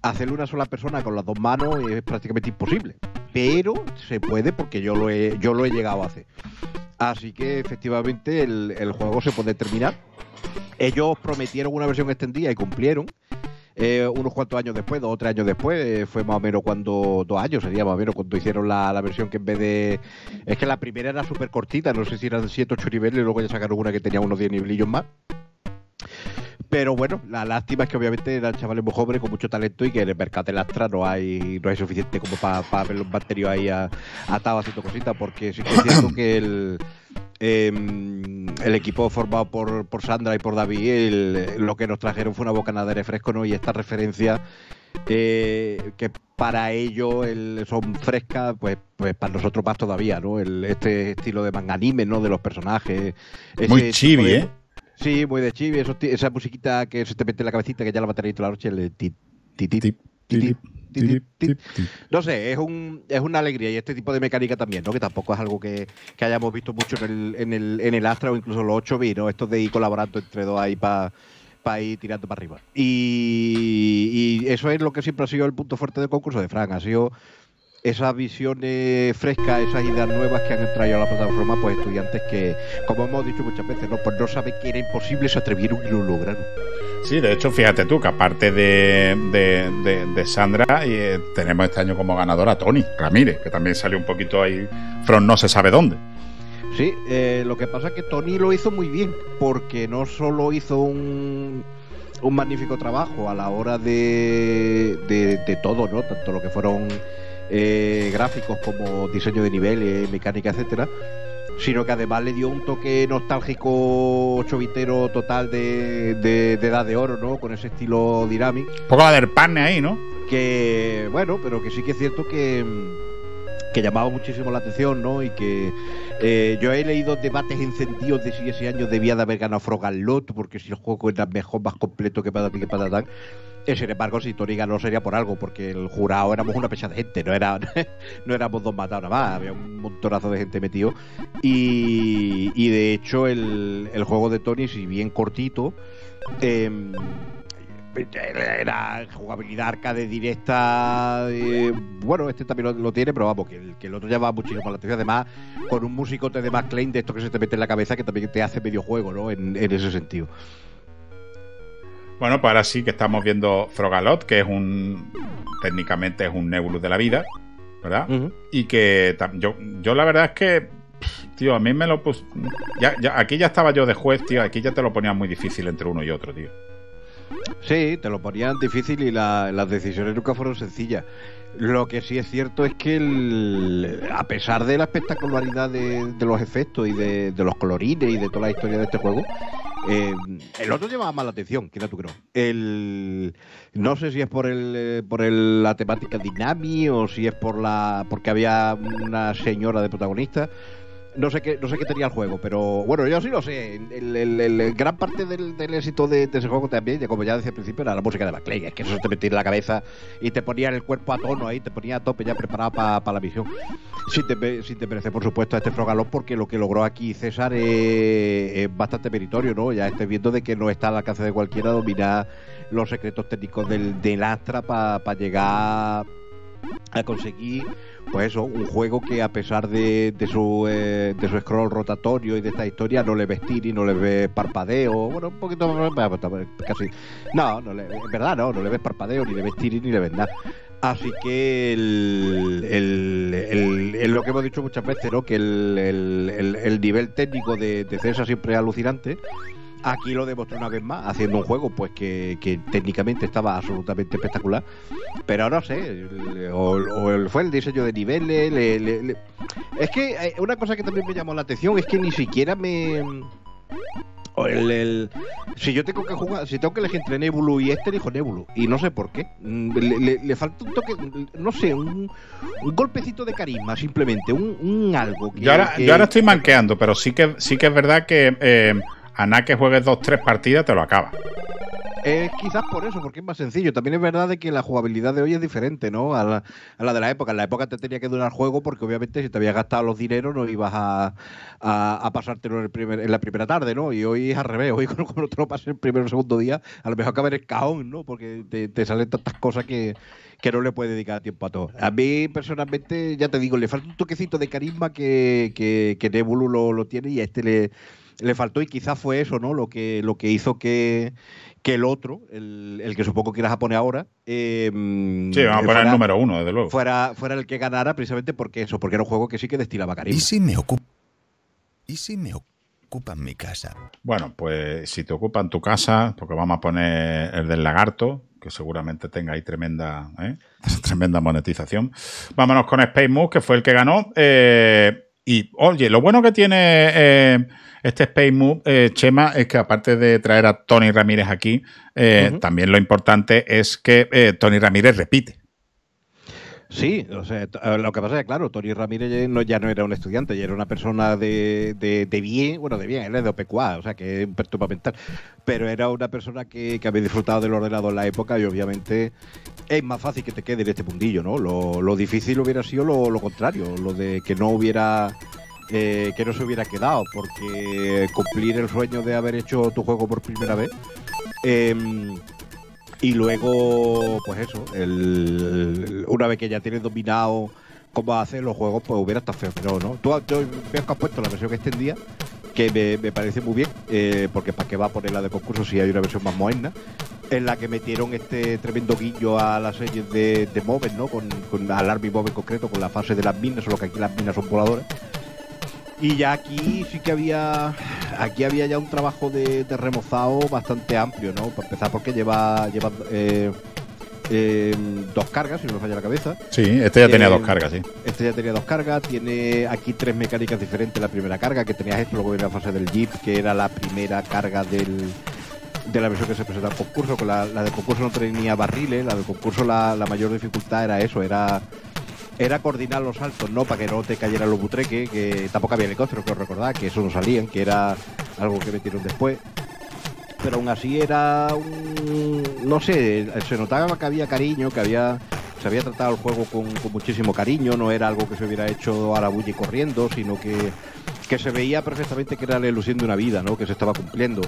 hacerle una sola persona con las dos manos es prácticamente imposible. Pero se puede porque yo lo he, yo lo he llegado a hacer. Así que efectivamente el, juego se puede terminar. Ellos prometieron una versión extendida y cumplieron. Eh, unos cuantos años después, dos o tres años después, eh, fue más o menos cuando, dos años sería más o menos cuando hicieron la, versión que en vez de... Es que la primera era súper cortita, no sé si eran 7 o 8 niveles y luego ya sacaron una que tenía unos 10 nivelillos más. Pero bueno, la lástima es que obviamente eran chavales muy jóvenes con mucho talento y que en el mercado de Astra no hay, no hay suficiente como para ver los baterios ahí atados haciendo cositas, porque sí que es cierto que el, em, el equipo formado por, Sandra y por David, lo que nos trajeron fue una bocanada de refresco, ¿no? Y esta referencia eh, que para ellos son frescas, pues, pues para nosotros más todavía, ¿no? este estilo de manga anime, ¿no? De los personajes. Muy chibi, ¿eh? Sí, muy de chibi, esa musiquita que se te mete en la cabecita que ya la batería toda la noche, el no sé, es, un, es una alegría y este tipo de mecánica también, ¿no? Que tampoco es algo que, hayamos visto mucho en el, en el, en el Astra o incluso los 8 b ¿no? Esto de ir colaborando entre dos ahí para ir tirando para arriba. Y, y, eso es lo que siempre ha sido el punto fuerte del concurso de Frank. Ha sido esas visiones frescas, esas ideas nuevas que han traído a la plataforma, pues estudiantes que, como hemos dicho muchas veces, no, pues no saben que era imposible, se atrevieron y lo lograron. Sí, de hecho, fíjate tú que aparte de, de, Sandra, eh, tenemos este año como ganadora a Tony Ramírez, que también salió un poquito ahí, from no se sabe dónde. Sí, eh, lo que pasa es que Tony lo hizo muy bien, porque no solo hizo un, un magnífico trabajo a la hora de, de, todo, ¿no? Tanto lo que fueron eh, gráficos como diseño de niveles, mecánica, etcétera, sino que además le dio un toque nostálgico chovitero total de, de, edad de oro, ¿no? Con ese estilo dinámico. Un poco la del pan ahí, ¿no? Que, bueno, pero que sí que es cierto que, que llamaba muchísimo la atención, ¿no? Y que eh, yo he leído debates encendidos de si ese año debía de haber ganado Frogalot, porque si el juego era mejor, más completo que Patatín que Patatán. Eh, sin embargo, si Tony ganó sería por algo, porque el jurado éramos una pecha de gente, no, era, no éramos dos matados nada más, había un montonazo de gente metido. Y, de hecho, el, juego de Tony, si bien cortito, em, era jugabilidad arcade directa. Eh, bueno, este también lo, tiene, pero vamos, que el, que el otro llama muchísimo la atención. Además, con un músico de más claim de esto que se te mete en la cabeza, que también te hace medio juego, ¿no? En, en ese sentido. Bueno, pues ahora sí que estamos viendo Frogalot, que es un. técnicamente es un Nebulus de la vida, ¿verdad? Y que yo, yo la verdad es que. Tío, a mí me lo puse. Ya, aquí ya estaba yo de juez, tío. Aquí ya te lo ponía muy difícil entre uno y otro, tío. Sí, te lo ponían difícil y las decisiones nunca fueron sencillas. Lo que sí es cierto es que a pesar de la espectacularidad de, los efectos y de, los colorines y de toda la historia de este juego, eh, el otro llevaba más la atención, que tú creo. El, no sé si es por el eh, por la temática Dinami o si es por la porque había una señora de protagonista. No sé qué, no sé qué tenía el juego, pero bueno, yo sí lo sé. El, gran parte del, éxito de, ese juego también, como ya decía al principio, era la música de McLean. Es que eso te metía en la cabeza y te ponía el cuerpo a tono ahí, te ponía a tope ya preparado para la misión. Sin te, te merece, por supuesto, este Frogalón, porque lo que logró aquí César es, bastante meritorio, ¿no? Ya estoy viendo de que no está al alcance de cualquiera dominar los secretos técnicos del, del Astra para llegar a conseguir pues eso, un juego que a pesar de, su, eh, de su scroll rotatorio y de esta historia no le ves y no le ves parpadeo, bueno, un poquito casi. No, no le, verdad no, no le ves parpadeo, ni le ves tiri, ni le ves nada. Así que el, el, lo que hemos dicho muchas veces, ¿no? Que el, nivel técnico de, de César siempre es alucinante. Aquí lo demostró una vez más, haciendo un juego pues que, técnicamente estaba absolutamente espectacular. Pero no sé, o, fue el diseño de niveles. Es que eh, una cosa que también me llamó la atención es que ni siquiera me. El, si yo tengo que jugar, si tengo que elegir entre Nebulu y este, elijo Nebulu. Y no sé por qué. Mm, le, falta un toque, no sé, un, golpecito de carisma, simplemente. Un, algo. yo, ahora, yo ahora estoy manqueando, pero sí que, sí que es verdad que. Eh, a nada que juegues dos, tres partidas, te lo acaba. Es quizás por eso, porque es más sencillo. También es verdad de que la jugabilidad de hoy es diferente, ¿no? A la, de la época. En la época te tenía que durar el juego porque obviamente si te habías gastado los dineros no ibas a, a, pasártelo en, el primer, en la primera tarde, ¿no? Y hoy es al revés. Hoy como no te lo pases el primer o segundo día, a lo mejor acaba en el caón, ¿no? Porque te, salen tantas cosas que, no le puedes dedicar tiempo a todo. A mí personalmente, ya te digo, le falta un toquecito de carisma que, que, que Nebulu lo, lo tiene y a este le le faltó y quizás fue eso, ¿no? Lo que, lo que hizo que, que el otro, el, el, que supongo que irás a poner ahora. Eh, sí, vamos a poner el número uno, desde luego. Fuera, fuera el que ganara precisamente porque eso, porque era un juego que sí que destilaba cariño. ¿Y si me ocupa? ¿Y si me ocupan mi casa? Bueno, pues si te ocupan tu casa, porque vamos a poner el del lagarto, que seguramente tenga ahí tremenda, ¿eh? tremenda monetización. Vámonos con Space Moose, que fue el que ganó. Eh, y, oye, lo bueno que tiene este Space Move, eh, Chema, es que aparte de traer a Tony Ramírez aquí, eh, también lo importante es que eh, Tony Ramírez repite. Sí, o sea, lo que pasa es que, claro, Tony Ramírez ya no era un estudiante, ya era una persona de, de, bien, bueno, de bien, él es de OPQA, o sea, que es un perturba mental, pero era una persona que, había disfrutado del ordenador en la época y obviamente es más fácil que te quede en este mundillo, ¿no? Lo, difícil hubiera sido lo, lo contrario, lo de que no hubiera eh, que no se hubiera quedado, porque cumplir el sueño de haber hecho tu juego por primera vez. Em, y luego, pues eso, una vez que ya tienes dominado cómo hacer los juegos, pues hubiera estado feo. Pero no, tú, veo que has puesto la versión extendida, que me, parece muy bien, eh, porque para qué va a poner la de concurso si hay una versión más moderna, en la que metieron este tremendo guillo a la serie de, de ¿no? Con, con al Army Mob en concreto, con la fase de las minas, solo que aquí las minas son voladoras. Y ya aquí sí que había aquí había ya un trabajo de, remozado bastante amplio, ¿no? Para empezar porque lleva, lleva eh, eh, dos cargas, si no me falla la cabeza. Sí, este ya tenía dos eh, cargas, sí. Este ya tenía dos cargas, tiene aquí tres mecánicas diferentes. La primera carga que tenías esto, luego viene la fase del Jeep, que era la primera carga del, de la versión que se presenta al concurso. Con la, la del concurso no tenía barriles, la del concurso la, la mayor dificultad era eso, era era coordinar los saltos, ¿no? Para que no te cayeran los butreques, que tampoco había helicópteros, que os recordad, que eso no salían, que era algo que metieron después. Pero aún así era un. No sé, se notaba que había cariño, que había. Se había tratado el juego con, muchísimo cariño, no era algo que se hubiera hecho a la bulla y corriendo, sino que, que se veía perfectamente que era la ilusión de una vida, ¿no? Que se estaba cumpliendo.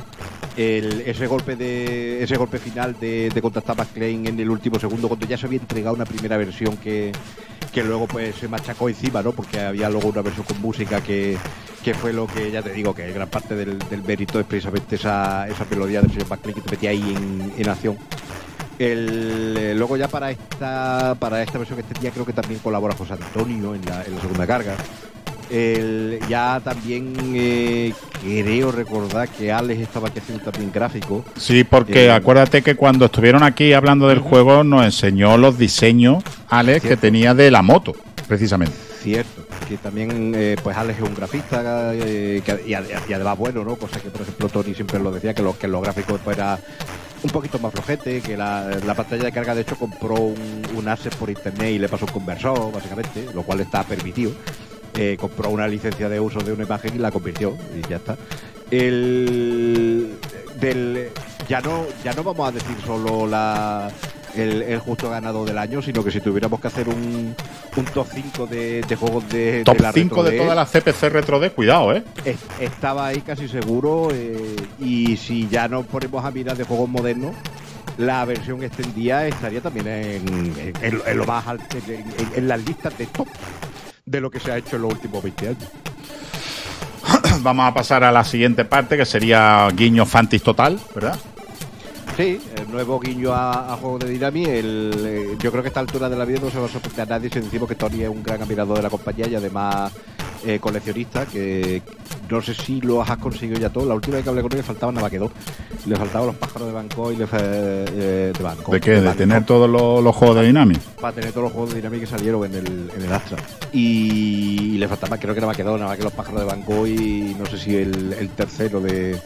ese golpe de ese golpe final de, de contactar a Klein en el último segundo, cuando ya se había entregado una primera versión que, que luego pues se machacó encima, ¿no? Porque había luego una versión con música que, fue lo que, ya te digo, que gran parte del, mérito es precisamente esa, esa melodía del señor McLean que te metía ahí en, acción. El, eh, luego ya para esta para esta versión que este día creo que también colabora José Antonio en en la segunda carga. El, ya también eh, creo recordar que Alex estaba aquí haciendo también gráfico. Sí, porque eh, acuérdate que cuando estuvieron aquí hablando del juego nos enseñó los diseños Alex que tenía de la moto, precisamente. Cierto, que también eh, pues Alex es un grafista y, además bueno, ¿no? Cosa que por ejemplo Tony siempre lo decía, que los, que los gráficos pues, era un poquito más flojete, que la, pantalla de carga de hecho compró un, un asset por internet y le pasó un conversor, básicamente, lo cual está permitido. Eh, compró una licencia de uso de una imagen y la convirtió y ya está. El del ya no ya no vamos a decir solo la el, justo ganador del año, sino que si tuviéramos que hacer un, un top 5 de, juegos de, top 5 de todas las CPC Retro D, cuidado, ¿eh? estaba ahí casi seguro. Eh, y si ya nos ponemos a mirar de juegos modernos, la versión extendida estaría también en, en, lo más alto, en, las listas de top de lo que se ha hecho en los últimos 20 años. Vamos a pasar a la siguiente parte, que sería guiño Fantis total, ¿verdad? Sí, el nuevo guiño a, juego de Dynami. El, eh, yo creo que a esta altura de la vida no se va a sorprender a nadie si decimos que Tony es un gran admirador de la compañía y además eh, coleccionista. Que no sé si lo has conseguido ya todo. La última vez que hablé con él le faltaban nada que dos. Le faltaban los pájaros de Banco y le, eh, de Banco. ¿De qué? ¿De, tener todos los, juegos de Dynami? Para tener todos los juegos de Dynami que salieron en el, en el Astra. Y, le faltaba, creo que nada más quedó, nada más que los pájaros de Banco y no sé si el, tercero de,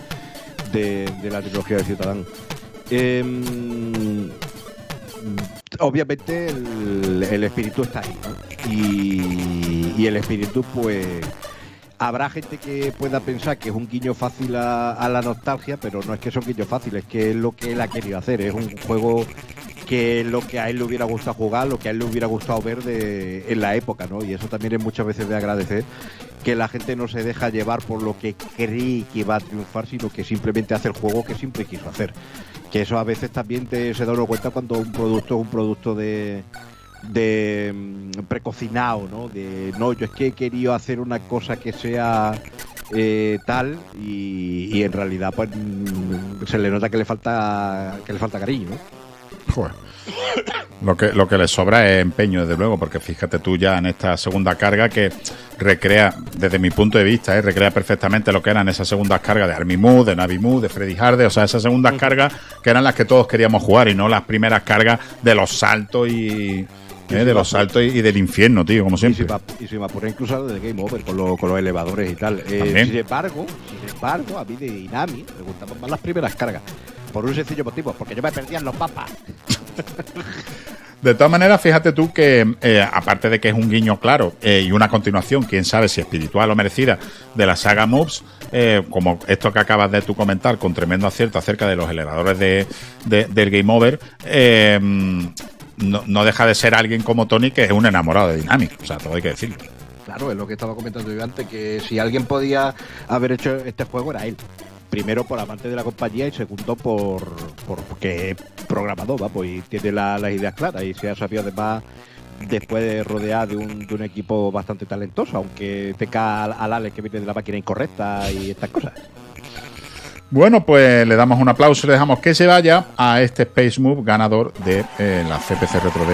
de, de la trilogía de Ciudadán. Em, obviamente el, espíritu está ahí, y, el espíritu, pues, habrá gente que pueda pensar que es un guiño fácil a, la nostalgia, pero no es que sea un guiño fácil, es que es lo que él ha querido hacer. Es un juego que lo que a él le hubiera gustado jugar, lo que a él le hubiera gustado ver de, en la época, ¿no? Y eso también es muchas veces de agradecer que la gente no se deja llevar por lo que cree que va a triunfar, sino que simplemente hace el juego que siempre quiso hacer. Que eso a veces también te, se da uno cuenta cuando un producto es un producto de, de mm, precocinado, ¿no? De no, yo es que he querido hacer una cosa que sea eh, tal y, en realidad pues mm, se le nota que le falta que le falta cariño, ¿no? Joder. Lo que, lo que le sobra es empeño, desde luego, porque fíjate tú ya en esta segunda carga que recrea, desde mi punto de vista, ¿eh? recrea perfectamente lo que eran esas segundas cargas de Army Mood, de Navi Mood, de Freddy Hardy, o sea, esas segundas cargas que eran las que todos queríamos jugar y no las primeras cargas de los saltos y, ¿eh? de los saltos y, del infierno, tío, como siempre. Y si me apuré incluso de Game Over con, los elevadores y tal. Eh, sin embargo, sin embargo, a mí de Inami me gustaban más las primeras cargas. Por un sencillo motivo, porque yo me perdía en los papas. De todas maneras, fíjate tú que, eh, aparte de que es un guiño claro eh, y una continuación, quién sabe si espiritual o merecida, de la saga Moves, eh, como esto que acabas de tú comentar, con tremendo acierto acerca de los elevadores de, del Game Over, no, deja de ser alguien como Tony que es un enamorado de Dynamic. O sea, todo hay que decirlo. Claro, es lo que estaba comentando yo antes, que si alguien podía haber hecho este juego era él primero por la parte de la compañía y segundo por, porque es programador, ¿va? pues tiene las ideas claras y se ha sabido además después de rodear de un, de un equipo bastante talentoso, aunque tenga al, Alex que viene de la máquina incorrecta y estas cosas. Bueno, pues le damos un aplauso y le dejamos que se vaya a este Space Move ganador de eh, la CPC Retro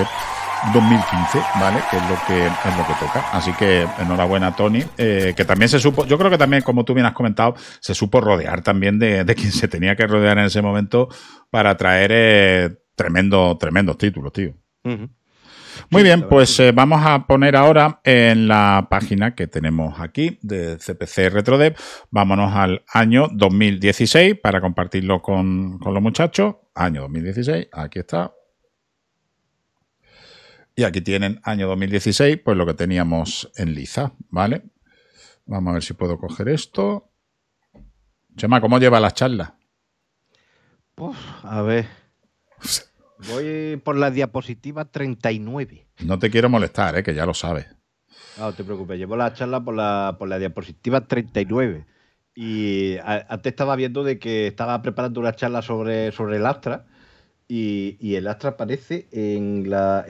2015, ¿vale? Que es lo que es lo que toca. Así que enhorabuena, Tony. Eh, que también se supo, yo creo que también, como tú bien has comentado, se supo rodear también de, quien se tenía que rodear en ese momento para traer eh, tremendo, tremendos títulos, tío. Muy bien, pues eh, vamos a poner ahora en la página que tenemos aquí de CPC RetroDev, vámonos al año 2016 para compartirlo con, con los muchachos. Año 2016, aquí está. Y aquí tienen año 2016, pues lo que teníamos en liza, ¿vale? Vamos a ver si puedo coger esto. Chema, ¿cómo lleva la charla? a ver. Voy por la diapositiva 39. No te quiero molestar, ¿eh? que ya lo sabes. No, te preocupes, llevo la charla por la, por la diapositiva 39. Y antes estaba viendo de que estaba preparando una charla sobre, sobre el Astra y, el Astra aparece en la,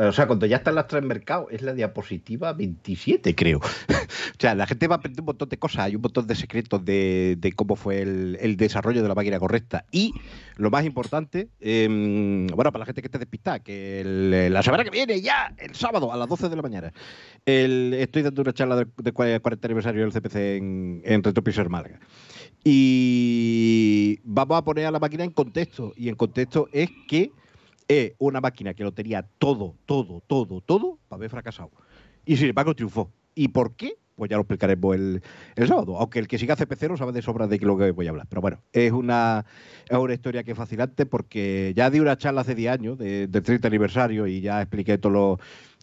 o sea, cuando ya está el Astra en mercado, es la diapositiva 27, creo. o sea, la gente va a aprender un montón de cosas, hay un montón de secretos de, cómo fue el, el, desarrollo de la máquina correcta. Y lo más importante, em, bueno, para la gente que esté despistada, que la semana que viene, ya, el sábado, a las 12 de la mañana, estoy dando una charla de, 40 aniversario del CPC en, en Retropisor Málaga. Y vamos a poner a la máquina en contexto. Y en contexto es que es una máquina que lo tenía todo, todo, todo, todo para haber fracasado. Y sin embargo triunfó. ¿Y por qué? Pues ya lo explicaremos el, el sábado. Aunque el que siga CPC no sabe de sobra de lo que voy a hablar. Pero bueno, es una, es una historia que es fascinante porque ya di una charla hace 10 años del 30 aniversario y ya expliqué todos los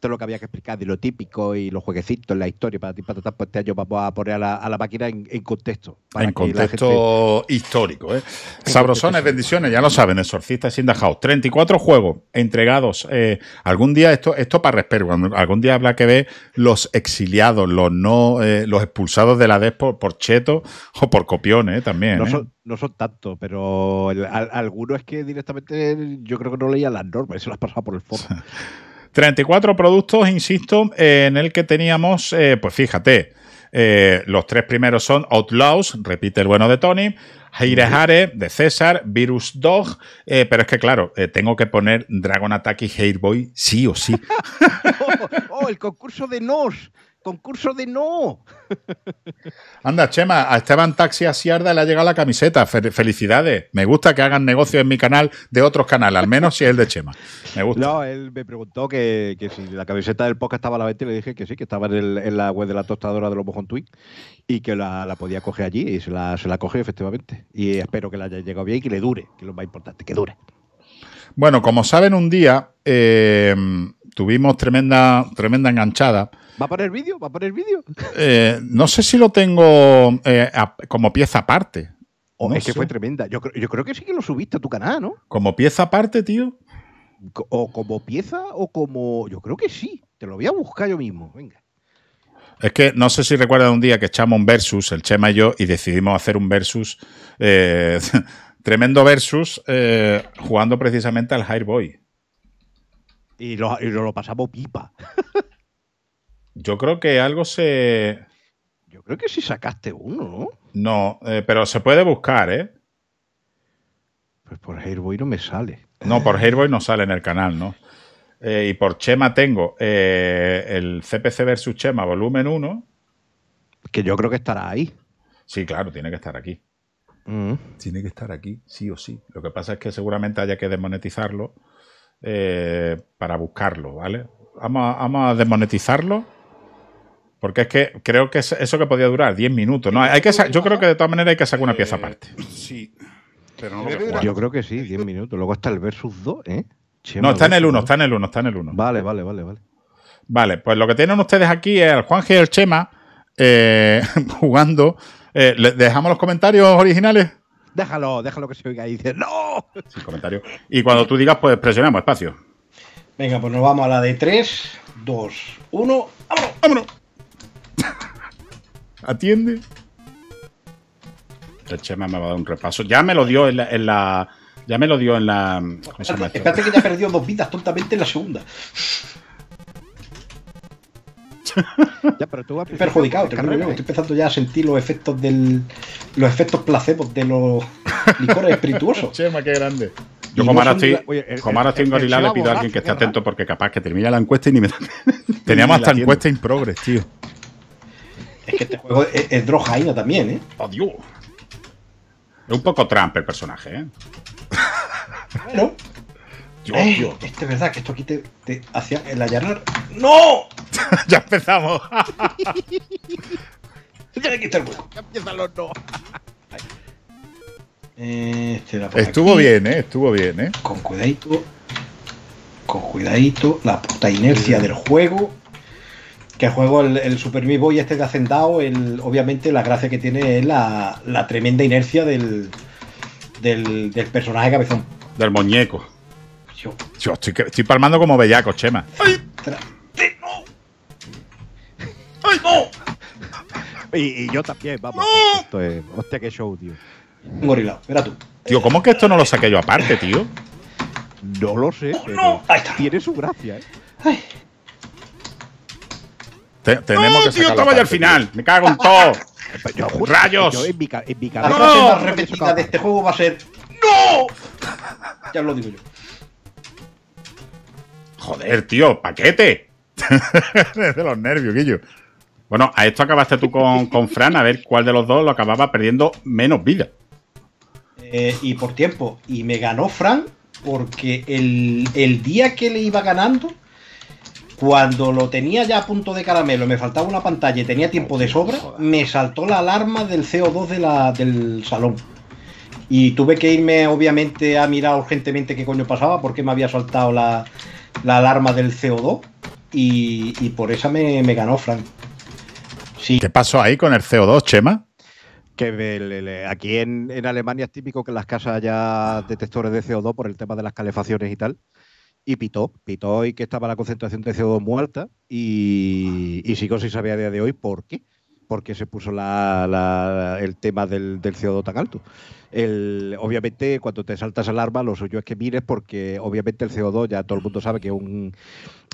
esto es lo que había que explicar de lo típico y los jueguecitos, la historia, para ti, para pues este año vamos a poner a la, a la máquina en, en contexto. En contexto histórico, ¿eh? Sabrosones, bendiciones, ya lo saben, Exorcista sin House. 34 juegos entregados. Eh, algún día, esto, esto para respeto, algún día habrá que ver los exiliados, los no, eh, los expulsados de la DES por, cheto o por copiones también. No son, no son tanto, pero algunos es que directamente yo creo que no leían las normas y se las pasaba por el foro. 34 productos, insisto, en el que teníamos, eh, pues fíjate, eh, los tres primeros son Outlaws, repite el bueno de Tony, Hare de César, Virus Dog, eh, pero es que claro, tengo que poner Dragon Attack y Hairboy sí o sí. oh, el concurso de Nos concurso de no. Anda, Chema, a Esteban Taxi Asiarda le ha llegado la camiseta. Felicidades. Me gusta que hagan negocios en mi canal de otros canales, al menos si es el de Chema. Me gusta. No, él me preguntó que, si la camiseta del podcast estaba a la venta y le dije que sí, que estaba en, la web de la tostadora de los Mojón Twin y que la, podía coger allí y se la, se la cogió efectivamente. Y espero que le haya llegado bien y que le dure, que es lo más importante, que dure. Bueno, como saben, un día eh, tuvimos tremenda, tremenda enganchada ¿Va a poner vídeo? ¿Va a poner vídeo? Eh, no sé si lo tengo eh, como pieza aparte. Oh, es que fue tremenda. Yo, creo que sí que lo subiste a tu canal, ¿no? ¿Como pieza aparte, tío? O como pieza o como. Yo creo que sí. Te lo voy a buscar yo mismo. Venga. Es que no sé si recuerdan un día que echamos un versus, el Chema y yo, y decidimos hacer un versus. Eh, tremendo versus jugando precisamente al High Boy. Y lo, y lo pasamos pipa. Yo creo que algo se. Yo creo que sí sacaste uno, ¿no? No, eh, pero se puede buscar, ¿eh? Pues por Hairboy no me sale. No, por Hairboy no sale en el canal, ¿no? Eh, y por Chema tengo eh, el CPC versus Chema volumen 1. Que yo creo que estará ahí. Sí, claro, tiene que estar aquí. Mm. Tiene que estar aquí, sí o sí. Lo que pasa es que seguramente haya que desmonetizarlo para buscarlo, ¿vale? Vamos vamos a desmonetizarlo porque es que creo que eso que podía durar 10 minutos. No, hay que yo creo que de todas maneras hay que sacar una pieza aparte. Sí. Pero no Yo creo que sí, 10 minutos. Luego está el Versus 2, ¿eh? no, está en el 1, está en el 1, está en el 1. Vale, vale, vale, vale. Vale, pues lo que tienen ustedes aquí es el Juan y el Chema eh, jugando. Eh, ¿Dejamos los comentarios originales? Déjalo, déjalo que se oiga y dice ¡No! Sí, comentario. Y cuando tú digas, pues presionamos espacio. Venga, pues nos vamos a la de 3, 2, 1. ¡Vámonos! ¡Vámonos! Atiende. El Chema me va a dar un repaso. Ya me lo dio en la. ya me lo dio en la. Espérate, que ya perdido dos vidas tontamente en la segunda. ya, pero tú Estoy perjudicado, Estoy empezando ya a sentir los efectos del. Los efectos placebos de los licores espirituosos. Chema, qué grande. Yo, como ahora estoy, como ahora estoy en Gorila, le pido a alguien que esté atento porque capaz que termine la encuesta y ni me. Teníamos hasta encuesta in progress, tío. Es que este juego es, es también, ¿eh? Adiós. Es un poco Trump el personaje, ¿eh? Bueno. Dios, eh, Este es verdad que esto aquí te, te hacía el allanar. ¡No! ya empezamos. ya le quité el hueco. Ya empiezan los no. Este Estuvo bien, ¿eh? Estuvo bien, ¿eh? Con cuidadito. Con cuidadito. La puta inercia del juego que el juego, el, Super Meat Boy este de Hacendado, el, obviamente la gracia que tiene es la, tremenda inercia del, del, personaje cabezón. Del muñeco. Yo, estoy, palmando como bellaco, Chema. ¡Ay! ¡No! ¡Ay, no! Y, yo también, vamos. Esto es, hostia, qué show, tío. Un gorila, mira tú. Tío, ¿cómo que esto no lo saqué yo aparte, tío? No lo sé, pero tiene su gracia, ¿eh? Ay tenemos que tío, estaba ya al final. Me cago en todo. ¡Rayos! en mi, La frase más repetida de este juego va a ser ¡No! Ya lo digo yo. Joder, tío, paquete. de los nervios, Guillo. Bueno, a esto acabaste tú con, con Fran, a ver cuál de los dos lo acababa perdiendo menos vida. Eh, y por tiempo. Y me ganó Fran porque el, el día que le iba ganando cuando lo tenía ya a punto de caramelo, me faltaba una pantalla y tenía tiempo de sobra, me saltó la alarma del CO2 de la, del salón. Y tuve que irme, obviamente, a mirar urgentemente qué coño pasaba, porque me había saltado la, alarma del CO2. y, y por esa me, me ganó Frank. Sí. ¿Qué pasó ahí con el CO2, Chema? Que aquí en, en Alemania es típico que en las casas haya detectores de CO2 por el tema de las calefacciones y tal. Y pitó, pitó y que estaba la concentración de CO2 muy alta. Y, y sigo sin saber a día de hoy por qué. Porque se puso la- la- el tema del, del CO2 tan alto. El, obviamente, cuando te saltas alarma, lo suyo es que mires, porque obviamente el CO2 ya todo el mundo sabe que es un,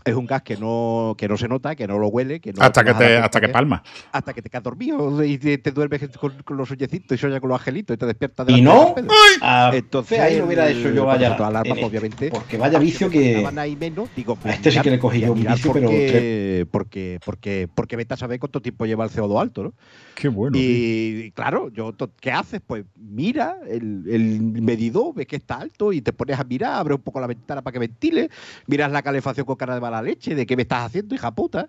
es un gas que no, que no se nota, que no lo huele. Que no hasta que te, hasta que palma. hasta que te quedas dormido y te, te duermes con, con los sueñecitos y sueñas con los angelitos y te despiertas de Y la no. Ah, Entonces, ahí lo hubiera hecho yo, vaya. alarma, eh, obviamente. Porque vaya vicio que. Estaban ahí menos, digo, A este sí que le cogí yo un vicio, pero porque, porque, porque, porque vete a saber cuánto tiempo lleva el CO2 alto, ¿no? Qué bueno. tío. Y claro, yo to- ¿qué haces? Pues mira el, el medidor, ves que está alto y te pones a mirar, abre un poco la ventana para que ventile, miras la calefacción con cara de mala leche, de qué me estás haciendo, hija puta.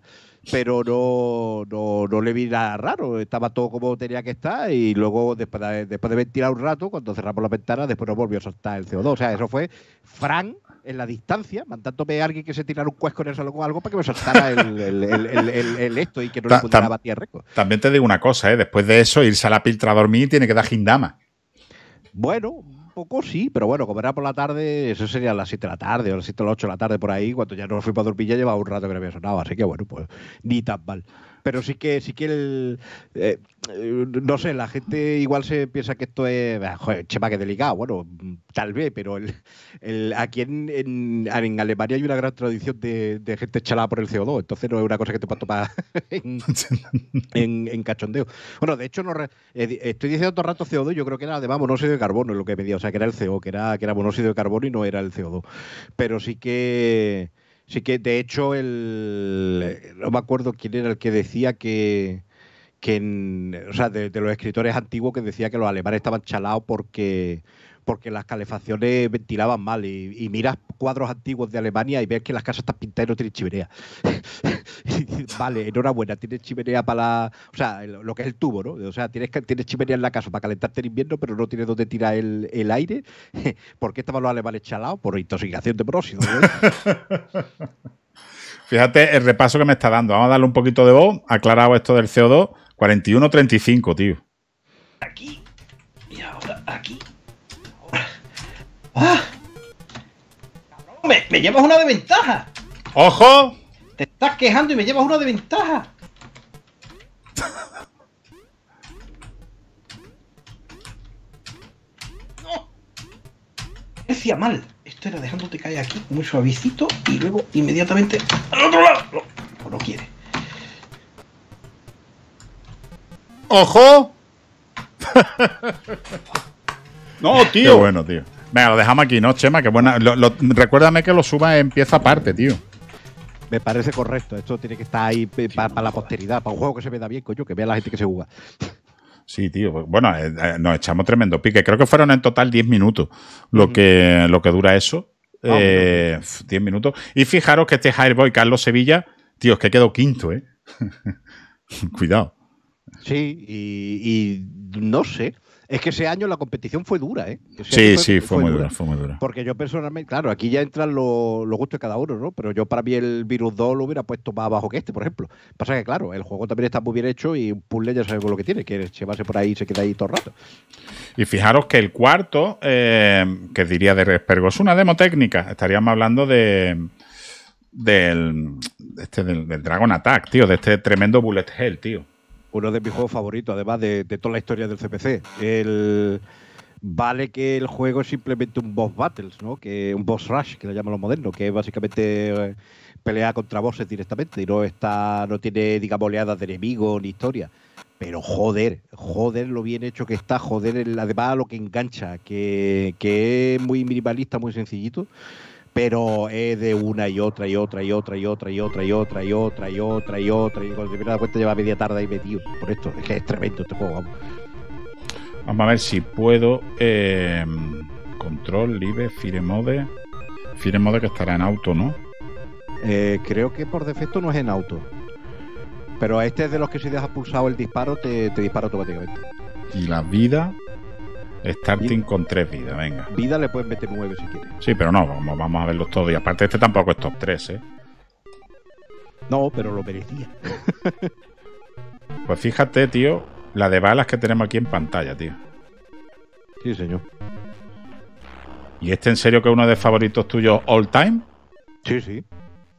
Pero no, no, no le vi nada raro, estaba todo como tenía que estar y luego después de, después de ventilar un rato, cuando cerramos la ventana, después nos volvió a soltar el CO2. O sea, eso fue Fran en la distancia, mandándome a alguien que se tirara un cuesco en el salón o algo para que me soltara el, el- el- el- el- el esto y que no le pudiera batir récord. También te digo una cosa, ¿eh? Después de eso, irse a la piltra a dormir tiene que dar gindama. Bueno, un poco sí, pero bueno, como era por la tarde, eso sería las 7 de la tarde o las 7 o las 8 de la tarde por ahí, cuando ya no fui para dormir ya llevaba un rato que no había sonado, así que bueno, pues ni tan mal. Pero sí que, sí que el, eh, eh, no sé, la gente igual se piensa que esto es, ah, joder, chema, que delicado, bueno, tal vez, pero el, el- aquí en, en, en Alemania hay una gran tradición de, de gente chalada por el CO2, entonces no es una cosa que te puedas tomar en, en, en cachondeo. Bueno, de hecho, no re- eh, estoy diciendo todo el rato CO2, yo creo que era además monóxido de carbono lo que medía, o sea, que era el CO, que era, que era monóxido de carbono y no era el CO2. Pero sí que, sí que, de hecho, el, no me acuerdo quién era el que decía que, en- o sea, de, de los escritores antiguos que decía que los alemanes estaban chalados porque porque las calefacciones ventilaban mal y, y miras cuadros antiguos de Alemania y ves que las casas están pintadas y no tienen chimenea. Vale, enhorabuena, tienes chimenea para la, o sea, lo que es el tubo, ¿no? O sea, tienes, tienes chimenea en la casa para calentarte en invierno, pero no tienes donde tirar el, el aire. ¿Por qué estaban los alemanes chalados? Por intoxicación de monóxido. ¿no? Fíjate el repaso que me está dando. Vamos a darle un poquito de voz. Aclarado esto del CO2. 41-35, tío. Aquí. Y ahora aquí. ¡Ah! Cabrón, me, me llevas una de ventaja. ¡Ojo! Te estás quejando y me llevas una de ventaja. No. Decía mal. Esto era dejándote caer aquí muy suavecito y luego inmediatamente al otro lado. No, no, no quiere. ¡Ojo! no, tío. Qué bueno, tío. Venga, lo dejamos aquí, ¿no, Chema? Qué buena. Lo- lo- recuérdame que lo suba en pieza aparte, tío. Me parece correcto. Esto tiene que estar ahí para la posteridad, para un juego que se me da bien, coño, que vea la gente que se juega. Sí, tío. Pues, Bueno, eh, eh, nos echamos tremendo pique. Creo que fueron en total 10 minutos lo, que, lo que dura eso. Ah, Eh, f- 10 minutos. Y fijaros que este Hireboy Carlos Sevilla, tío, es que quedó quinto, ¿eh? Cuidado. Sí, y, y no sé. Es que ese año la competición fue dura, ¿eh? Ese Sí, sí, fue muy dura, fue muy dura. Porque yo personalmente, claro, aquí ya entran los, gustos de cada uno, ¿no? Pero yo para mí el Virus 2 lo hubiera puesto más abajo que este, por ejemplo. Pasa que, claro, el juego también está muy bien hecho y un puzzle ya sabemos lo que tiene, que llevarse por ahí y se queda ahí todo el rato. Y fijaros que el cuarto, eh, que diría de Respergo, es una demo técnica. Estaríamos hablando de del, de este, del, del Dragon Attack, tío, de este tremendo Bullet Hell, tío. Uno de mis juegos favoritos, además de, toda la historia del CPC. Vale que el juego es simplemente un boss battles, ¿no? Que un boss rush, que le llaman los modernos, que es básicamente eh, pelea contra bosses directamente y no está, no tiene, digamos, oleadas de enemigos ni historia. Pero joder, joder lo bien hecho que está, joder, el- además lo que engancha, que, que es muy minimalista, muy sencillito, pero es de una y otra y otra y otra y otra y otra y otra y otra y otra y otra y cuando te das cuenta lleva media tarde ahí metido por esto, es que es tremendo este juego, vamos. Vamos a ver si puedo. eh, control, libre, Fire Mode. Fire Mode que estará en auto, ¿no? Eh, creo que por defecto no es en auto. Pero este es de los que si dejas pulsado el disparo, te, te dispara automáticamente. Y la vida. Starting con tres vidas, venga. Vida le puedes meter nueve si quieres. Sí, pero no, vamos, vamos a verlos todos. Y aparte, este tampoco es top 3, ¿eh? No, pero lo merecía. Pues fíjate, tío, la de balas que tenemos aquí en pantalla, tío. Sí, señor. ¿Y este en serio que es uno de favoritos tuyos all time? Sí, sí.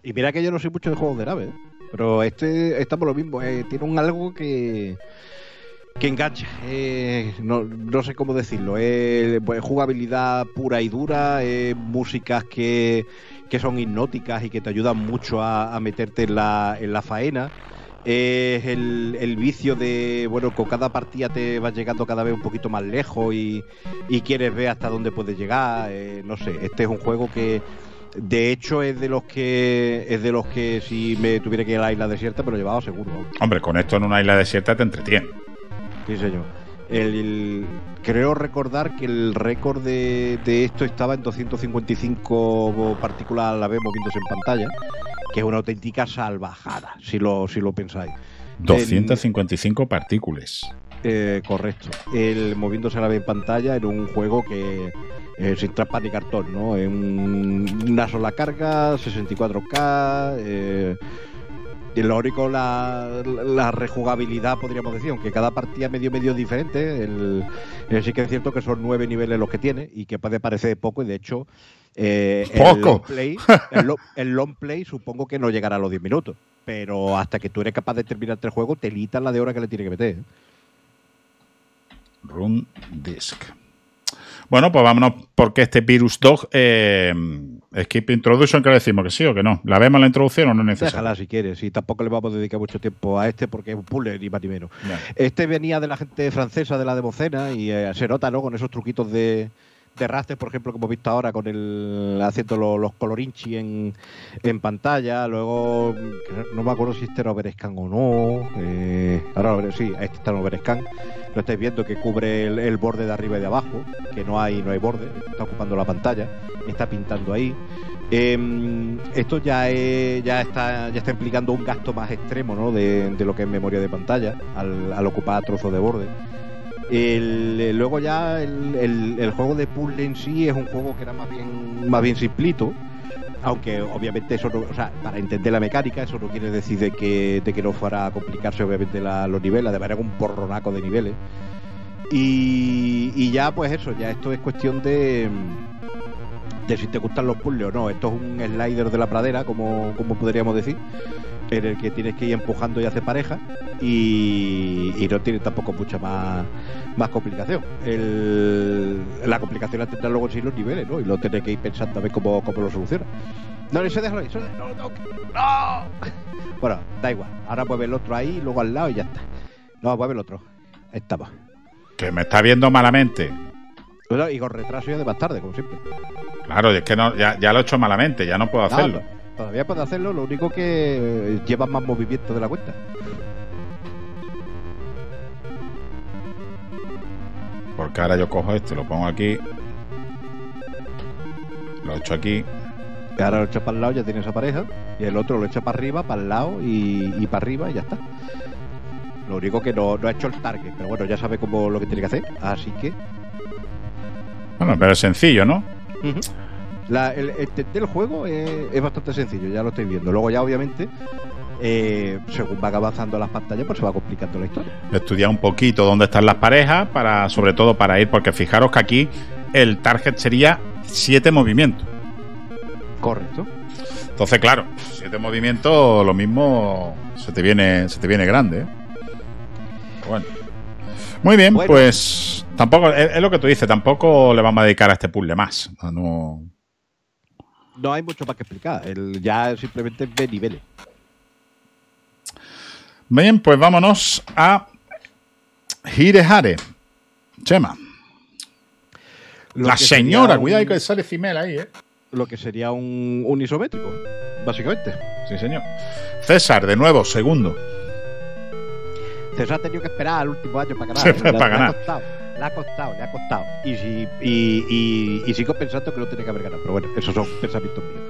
Y mira que yo no soy mucho de juegos de nave, ¿eh? pero este está por lo mismo. eh, tiene un algo que que engancha. eh, no, no sé cómo decirlo. Es pues, jugabilidad pura y dura. eh, músicas que, que son hipnóticas y que te ayudan mucho a, a meterte en la, en la faena. Es el, el vicio de, bueno, con cada partida te vas llegando cada vez un poquito más lejos y, y quieres ver hasta dónde puedes llegar. eh, no sé, este es un juego que de hecho es de los que es de los que si me tuviera que ir a la isla desierta me lo llevaba seguro. Hombre, con esto en una isla desierta te entretiene. Sí, señor. El, el- creo recordar que el récord de, de esto estaba en 255 partículas a la vez moviéndose en pantalla, que es una auténtica salvajada, si lo, si lo pensáis. 255 partículas. Eh, correcto. El moviéndose a la vez en pantalla en un juego que eh, sin trampa ni cartón, ¿no? En un- una sola carga, 64K. Eh, y lo único, la, la rejugabilidad, podríamos decir, aunque cada partida medio medio diferente, el, el sí que es cierto que son nueve niveles los que tiene y que puede parecer poco, y de hecho, eh, el long play, el, lo- el long play supongo que no llegará a los 10 minutos, pero hasta que tú eres capaz de terminarte el juego, te litan la de hora que le tiene que meter. ¿eh? Run Disk. Bueno, pues vámonos porque este Virus Dog, eh, Skip Introduction, que le decimos que sí o que no. ¿La vemos la introducción o no es necesario? Déjala si quieres, y tampoco le vamos a dedicar mucho tiempo a este porque es un puzzle ni más ni menos. Este venía de la gente francesa de la Democena y eh, se nota, ¿no? Con esos truquitos de, de por ejemplo, que hemos visto ahora con el haciendo lo- los colorinchi en, pantalla. Luego, no me acuerdo si este era Overscan o no. eh, ahora sí, este está en Overscan. Lo estáis viendo que cubre el, borde de arriba y de abajo, que no hay, no hay borde, está ocupando la pantalla, está pintando ahí. Em, esto ya, ya, está, ya está implicando un gasto más extremo ¿no? de, de lo que es memoria de pantalla al, al ocupar trozos de borde. Eh, luego ya el, el- juego de puzzle en sí es un juego que era más bien, más bien simplito. Aunque obviamente eso no, o sea, para entender la mecánica, eso no quiere decir de que, de que no fuera a complicarse obviamente la- los niveles, de manera un porronaco de niveles. Y, y ya pues eso, ya esto es cuestión de, de si te gustan los puzzles o no. Esto es un slider de la pradera, como, como podríamos decir, en el que tienes que ir empujando y hacer pareja y, y no tiene tampoco mucha más, más complicación. El- la complicación la tendrán luego en sí los niveles, ¿no? Y lo tienes que ir pensando a ver cómo, cómo lo soluciona. No, eso déjalo ahí, eso déjalo, no, no, no. Bueno, da igual. Ahora mueve el otro ahí, luego al lado y ya está. No, mueve el otro. Ahí estamos. Que me está viendo malamente. Bueno, y con retraso ya de más tarde, como siempre. Claro, es que no, ya, ya lo he hecho malamente, ya no puedo No, hacerlo. to- todavía puedes hacerlo, lo único que eh, llevas más movimiento de la cuenta. Porque ahora yo cojo este, lo pongo aquí. Lo echo aquí. Y ahora lo echas para el lado, ya tienes esa pareja. Y el otro lo echa para arriba, para el lado y, y para arriba y ya está. Lo único que no, no ha hecho el target, pero bueno, ya sabe cómo lo que tiene que hacer. Así que. Bueno, pero es sencillo, ¿no? La- el entender el juego es, es bastante sencillo, ya lo estáis viendo. Luego, ya obviamente, eh, según van avanzando las pantallas, pues se va complicando la historia. Estudiar un poquito dónde están las parejas, para, sobre todo para ir, porque fijaros que aquí el target sería siete movimientos. Correcto. Entonces, claro, siete movimientos, lo mismo se te viene, se te viene grande. ¿eh? Bueno. Muy bien, Bueno. pues tampoco, es, es lo que tú dices, tampoco le vamos a dedicar a este puzzle más. No, No hay mucho más que explicar. El, ya simplemente ve niveles. Bien, pues vámonos a Hirehare. Chema. Lo la señora, un- cuidado que sale Cimel ahí, ¿eh? Lo que sería un, un isométrico, básicamente. Sí, señor. César, de nuevo, segundo. César ha tenido que esperar al último año para ganar. Para ganar. Le ha costado, le ha costado. Y, si, y, y- y sigo pensando que lo tiene que haber ganado. Pero bueno, esos son pensamientos míos.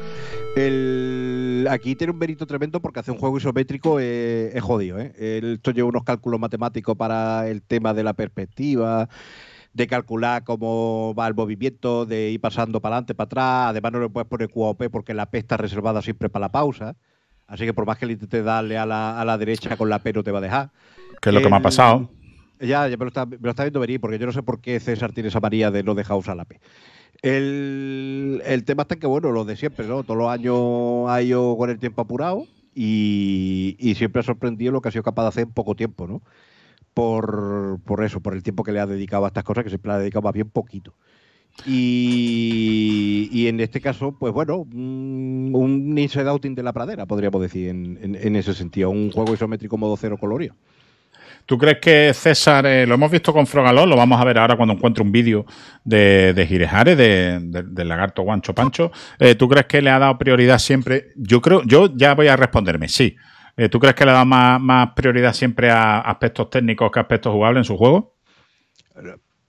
El, aquí tiene un mérito tremendo porque hace un juego isométrico eh, es jodido. ¿eh? Esto lleva unos cálculos matemáticos para el tema de la perspectiva, de calcular cómo va el movimiento, de ir pasando para adelante, para atrás. Además, no le puedes poner QOP porque la P está reservada siempre para la pausa. Así que por más que le intentes darle a la, a la derecha con la P no te va a dejar. Que es lo que me ha pasado. Ya, ya me lo, está, me lo está viendo venir, porque yo no sé por qué César tiene esa manía de no dejar usar la P. El, el tema está en que, bueno, lo de siempre, ¿no? Todos los años ha ido con el tiempo apurado y, y siempre ha sorprendido lo que ha sido capaz de hacer en poco tiempo, ¿no? Por, por eso, por el tiempo que le ha dedicado a estas cosas, que siempre le ha dedicado más bien poquito. Y, y en este caso, pues bueno, un, un Inside Outing de la pradera, podríamos decir, en, en- en ese sentido. Un juego isométrico modo cero colorido. ¿Tú crees que César, eh, lo hemos visto con Frogalón, lo vamos a ver ahora cuando encuentre un vídeo de, de Girejare, de- de- del lagarto Guancho Pancho? Eh, ¿Tú crees que le ha dado prioridad siempre? Yo creo, yo ya voy a responderme, sí. Eh, ¿Tú crees que le ha dado más, prioridad siempre a aspectos técnicos que a aspectos jugables en su juego?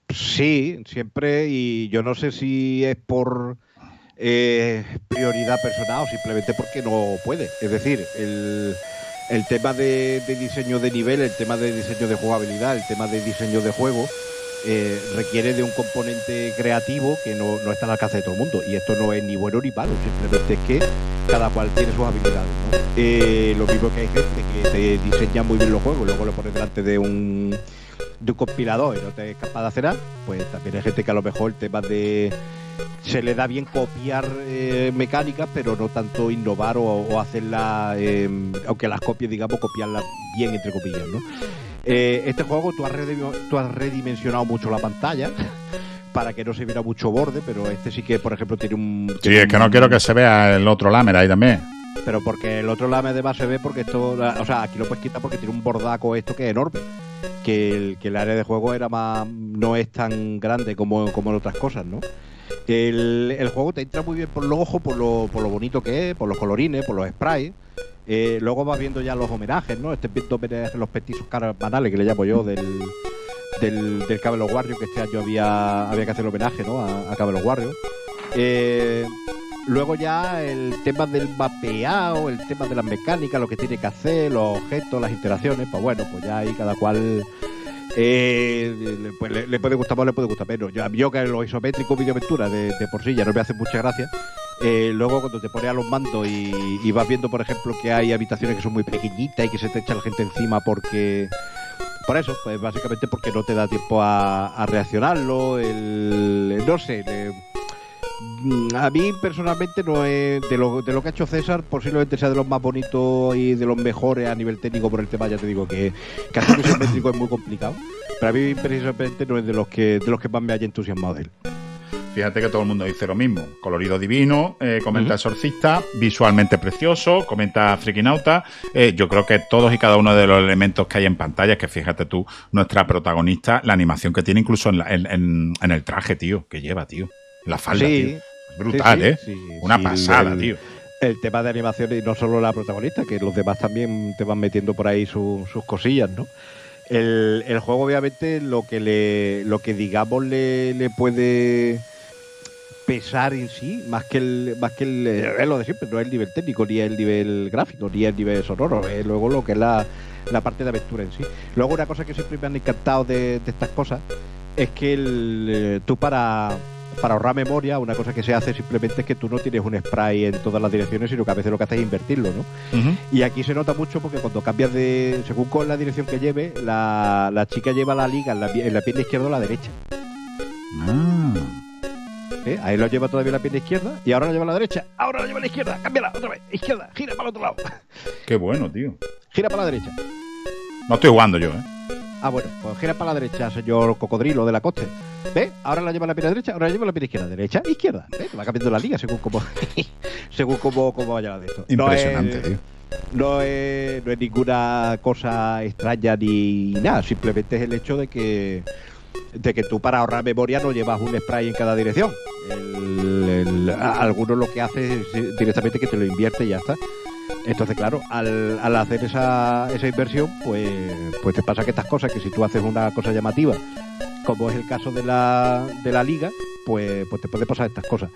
Sí, siempre, y yo no sé si es por prioridad personal o simplemente porque no puede. Es decir, el, el tema de, diseño de nivel, el tema de diseño de jugabilidad, el tema de diseño de juego, eh, requiere de un componente creativo que no, no está al alcance de todo el mundo. Y esto no es ni bueno ni malo, simplemente es que cada cual tiene sus habilidades. ¿no? Eh, lo mismo que hay gente que te diseña muy bien los juegos luego lo pones delante de un de compilador y no te es capaz de hacer nada, pues también hay gente que a lo mejor el tema de se le da bien copiar eh, mecánicas, pero no tanto innovar o, o hacerla, eh, aunque las copies, digamos, copiarlas bien, entre comillas, ¿no? Eh, este juego tú has, tú has redimensionado mucho la pantalla para que no se viera mucho borde, pero este sí que, por ejemplo, tiene un... Sí, es que no quiero que se vea el otro Lamer ahí también. pero porque el otro lame además se ve porque esto, o sea, aquí lo puedes quitar porque tiene un bordaco esto que es enorme. Que el, que el área de juego era más, no es tan grande como, como en otras cosas, ¿no? El, el juego te entra muy bien por los ojos, por lo, por lo bonito que es, por los colorines, por los sprays. Eh, luego vas viendo ya los homenajes, ¿no? Este viendo los petizos banales que le llamo yo del, del, del Cabelo Warrior, que este año había, había que hacer homenaje, ¿no? A, a Warrior. Eh, Luego ya el tema del mapeado, el tema de las mecánicas, lo que tiene que hacer, los objetos, las interacciones, pues bueno, pues ya ahí cada cual eh, pues le- le puede gustar más, le puede gustar menos. Yo, yo que lo isométrico videoaventura de, de por sí ya no me hace mucha gracia. Eh, luego cuando te pones a los mandos y, y vas viendo, por ejemplo, que hay habitaciones que son muy pequeñitas y que se te echa la gente encima porque... Por eso, pues básicamente porque no te da tiempo a, reaccionarlo, el, no sé, a mí personalmente no es de lo, de lo que ha hecho César posiblemente sea de los más bonitos y de los mejores a nivel técnico por el tema ya te digo que, que hacer un isométrico es muy complicado pero a mí precisamente no es de los que de los que más me haya entusiasmado de él Fíjate que todo el mundo dice lo mismo. Colorido divino, eh, comenta Ujú. Exorcista, visualmente precioso, comenta Frikinauta. Eh, yo creo que todos y cada uno de los elementos que hay en pantalla, que fíjate tú, nuestra protagonista, la animación que tiene incluso en, la- en- en- en el traje, tío, que lleva, tío. La falda, Sí, tío. Brutal, sí, ¿eh? Una pasada, el- tío. el tema de animación y no solo la protagonista, que los demás también te van metiendo por ahí su- sus cosillas, ¿no? El, el juego, obviamente, lo que le, lo que digamos le, le puede pesar en sí, más que el, más que el, eh, es lo de siempre, no es el nivel técnico, ni el nivel gráfico, ni el nivel sonoro, es luego lo que es la, la parte de aventura en sí. Luego una cosa que siempre me han encantado de, de estas cosas es que el, eh, tú para, para ahorrar memoria, una cosa que se hace simplemente es que tú no tienes un spray en todas las direcciones, sino que a veces lo que haces es invertirlo, ¿no? Y aquí se nota mucho porque cuando cambias de. según con la dirección que lleve, la, la chica lleva la liga en la, en la pierna izquierda o la derecha. Ah. ¿eh? Ahí lo lleva todavía la pierna izquierda y ahora la lleva a la derecha. Ahora la lleva a la izquierda. Cámbiala otra vez. Izquierda. Gira para el otro lado. Qué bueno, tío. Gira para la derecha. No estoy jugando yo, ¿eh? Ah, bueno, pues gira para la derecha, señor cocodrilo de la coste. ¿Ves? Ahora la lleva a la pierna derecha, ahora la lleva a la pierna izquierda. Derecha, izquierda. Te va cambiando la liga según cómo, según cómo, cómo vaya la de esto. No Impresionante, es- tío. no es, no es ninguna cosa extraña ni nada, simplemente es el hecho de que de que tú para ahorrar memoria no llevas un spray en cada dirección. El- algunos lo que hace es directamente que te lo invierte y ya está. Entonces, claro, al, al hacer esa, esa inversión, pues, pues te pasa que estas cosas, que si tú haces una cosa llamativa, como es el caso de la, de la liga, pues, pues te puede pasar estas cosas.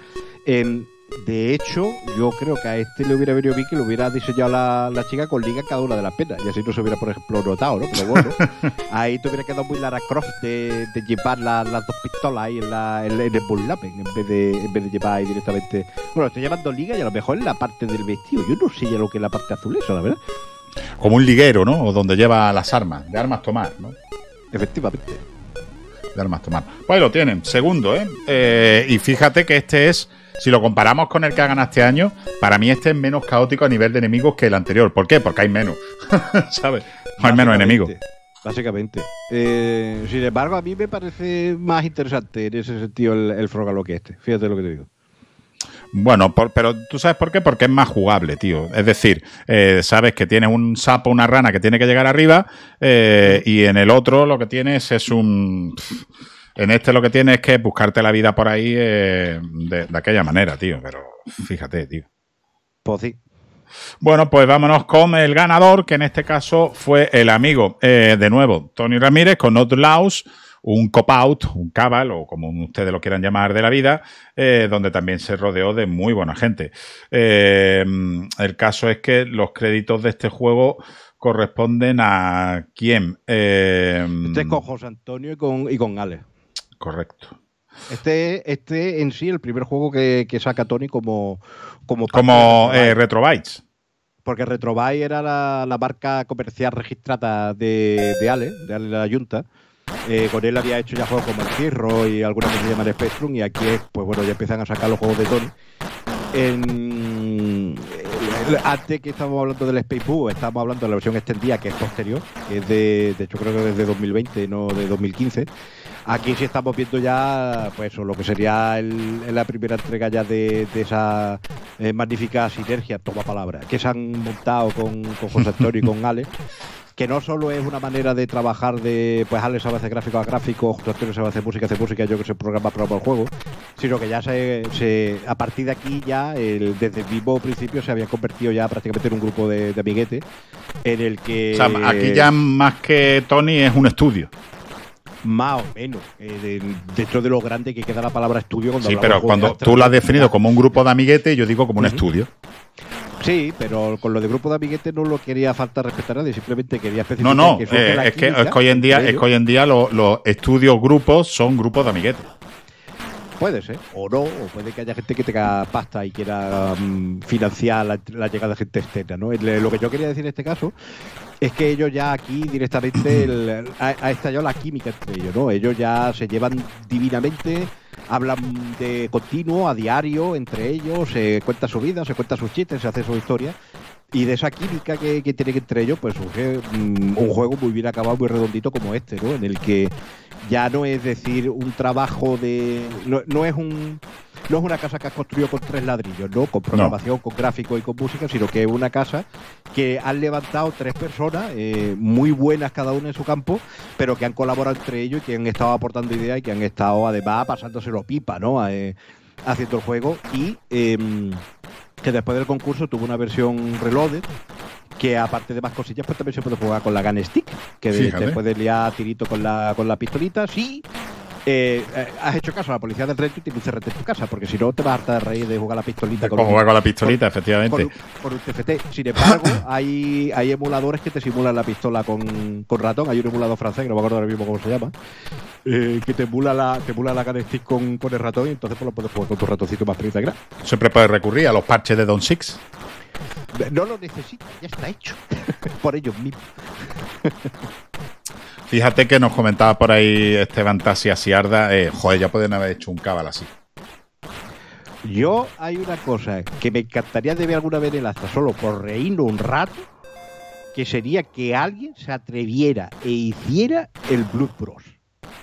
De hecho, yo creo que a este le hubiera venido bien que lo hubiera diseñado la, la chica con liga en cada una de las penas. Y así no se hubiera, por ejemplo, notado, ¿no? Pero bueno, ahí te hubiera quedado muy Lara Croft de, de llevar la- las dos pistolas ahí en, la, en, en el bullapen en vez de en vez de llevar ahí directamente. Bueno, estoy llamando liga y a lo mejor en la parte del vestido. Yo no sé ya lo que es la parte azul, eso, la verdad. Como un liguero, ¿no? O donde lleva las armas, de armas tomar, ¿no? Efectivamente. de armas tomar. Pues ahí lo tienen, segundo, ¿eh? Eh, Y fíjate que este es, si lo comparamos con el que ha ganado este año, para mí este es menos caótico a nivel de enemigos que el anterior. ¿Por qué? Porque hay menos, ¿sabes? Hay menos enemigos. Básicamente. Eh, sin embargo, a mí me parece más interesante en ese sentido el, el Frogalo que este. Fíjate lo que te digo. Bueno, por- pero ¿tú sabes por qué? Porque es más jugable, tío. Es decir, eh, sabes que tienes un sapo, una rana que tiene que llegar arriba, eh, y en el otro lo que tienes es un... En este lo que tienes es que buscarte la vida por ahí eh, de, de aquella manera, tío. Pero fíjate, tío. Pues sí. Bueno, pues vámonos con el ganador, que en este caso fue el amigo, eh, de nuevo, Tony Ramírez, con Not Laws, un cop-out, un cabal, o como ustedes lo quieran llamar de la vida, eh, donde también se rodeó de muy buena gente. Eh, el caso es que los créditos de este juego corresponden a quién. Eh, Este es con José Antonio y con, y con Ale. Correcto. Este, este en sí, el primer juego que, que saca Tony como. Como, Como eh, Retrobyte. Retrobytes. Porque Retrobyte era la, la marca comercial registrada de, de Ale, de Ale la Junta. Eh, con él había hecho ya juegos como el Cirro y algunas que se llaman Spectrum. Y aquí, es, pues bueno, ya empiezan a sacar los juegos de Tony. En, antes que estábamos hablando del Space Boo, estábamos hablando de la versión extendida que es posterior, que es de, de hecho creo que es de 2020, no de 2015. Aquí sí estamos viendo ya, pues lo que sería el- la primera entrega ya de, de esa eh, magnífica sinergia, toma palabra, que se han montado con, con José Antonio y con Ale, que no solo es una manera de trabajar de, pues Ale sabe hacer gráfico a gráfico, José Antonio sabe hacer música, hacer música, yo que sé, programa, programa el juego, sino que ya se, se- a partir de aquí ya, el- desde el mismo principio se había convertido ya prácticamente en un grupo de, de amiguetes, en el que... O sea, aquí ya más que Tony es un estudio. Más o menos. eh, de- dentro de lo grande que queda la palabra estudio cuando Sí, pero cuando de tú lo has definido como un grupo de amiguetes, yo digo como un estudio. Sí, pero con lo de grupo de amiguetes no lo quería falta respetar a nadie, simplemente quería No, especificar no, que surge eh, la es, que, es que hoy en día, es que hoy en día lo- los estudios grupos son grupos de amiguetes. Puede ser, o no, o puede que haya gente que tenga pasta y quiera mm, financiar la, llegada de gente externa, ¿no? Lo que yo quería decir en este caso es que ellos ya aquí directamente ha, ha estallado la química entre ellos, ¿no? Ellos ya se llevan divinamente, hablan de continuo, a diario, entre ellos, se cuenta su vida, se cuenta sus chistes, se hace su historia. Y de esa química que, que tienen entre ellos, pues surge mm, un juego muy bien acabado, muy redondito como este, ¿no? En el que ya no es decir un trabajo de. No, no es un. No es una casa que has construido con tres ladrillos, ¿no? Con programación, con gráfico y con música, sino que es una casa que han levantado tres personas, eh, muy buenas cada una en su campo, pero que han colaborado entre ellos y que han estado aportando ideas y que han estado además pasándoselo pipa, ¿no? Eh, haciendo el juego y em, que después del concurso tuvo una versión reloaded que aparte de más cosillas pues también se puede jugar con la gun stick que de- te puedes liar tirito con la, con la pistolita sí eh, eh, has hecho caso a la policía del reto y tienes un CRT en tu casa porque si no te vas a hartar de reír de jugar la pistolita con Como juega con la pistolita, con efectivamente. con un TFT. Sin embargo, hay, hay emuladores que te simulan la pistola con, con ratón. Hay un emulador francés, que no me acuerdo ahora mismo cómo se llama, eh, que te emula la, te emula la stick con, con el ratón y entonces pues, lo puedes jugar con tu ratoncito más integral. Siempre puedes recurrir a los parches de Don Six. No lo necesitas, ya está hecho. Por ellos mismos. Fíjate que nos comentaba por ahí Esteban Tassi Asiarda, eh, joder, ya pueden haber hecho un cabal así. Yo hay una cosa que me encantaría de ver alguna vez en el Astra, solo por reírnos un rato, que sería que alguien se atreviera e hiciera el Blood Bros.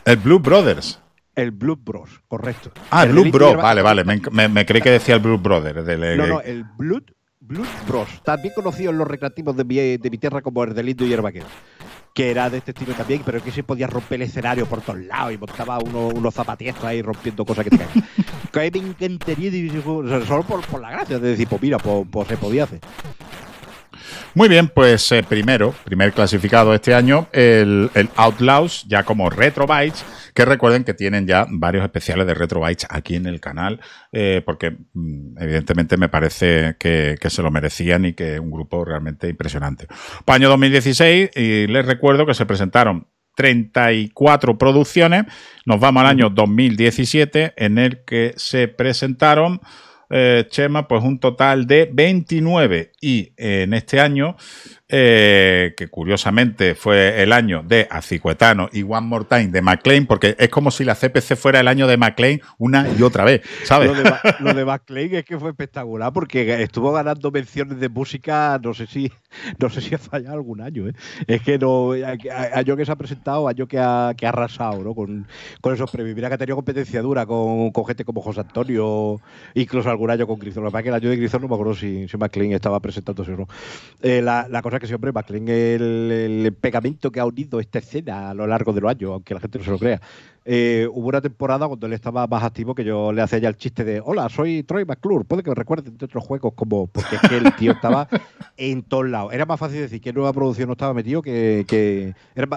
El Blue Brothers. El Blood Bros, correcto. Ah, el El Blue delito Bro, hierba- vale, vale. Me, me- me creí que decía el Blue Brother. del- No, no, el Blood, Blood Bros, también conocido en los recreativos de mi, de mi tierra como el delito y hierbaquero, que era de este estilo también, pero que se podía romper el escenario por todos lados y montaba uno- unos zapatiestos ahí rompiendo cosas que te caen. que me encantaría solo por, por la gracia de decir, pues mira, pues, pues se podía hacer. Muy bien, pues eh, primero, primer clasificado este año, el, el Outlaws, ya como Retrobytes, que recuerden que tienen ya varios especiales de Retrobytes aquí en el canal, eh, porque mm, evidentemente me parece que, que se lo merecían y que es un grupo realmente impresionante. Para año 2016, y les recuerdo que se presentaron 34 producciones. Nos vamos al año 2017 en el que se presentaron, eh, Chema, pues un total de 29. Y eh, en este año eh, que curiosamente fue el año de Acicuetano y One More Time de McLean, porque es como si la CPC fuera el año de McLean una y otra vez, ¿sabes? Lo de, McLean es que fue espectacular porque estuvo ganando menciones de música, no sé si no sé si ha fallado algún año, ¿eh? Es que no, año que se ha presentado, año que ha, que ha arrasado, ¿no? Con, con esos premios. Mira que ha tenido competencia dura con, con, gente como José Antonio, incluso algún año con. Lo que pasa es que el año de Grisón no me acuerdo si, si McLean estaba presentándose o no. Eh, la, la cosa que siempre McLean el, el pegamento que ha unido esta escena a lo largo de los años, aunque la gente no se lo crea. Eh, hubo una temporada cuando él estaba más activo que yo le hacía ya el chiste de hola, soy Troy McClure, puede que me recuerden de otros juegos como porque es que el tío estaba en todos lados. Era más fácil decir que nueva producción no estaba metido que, que era,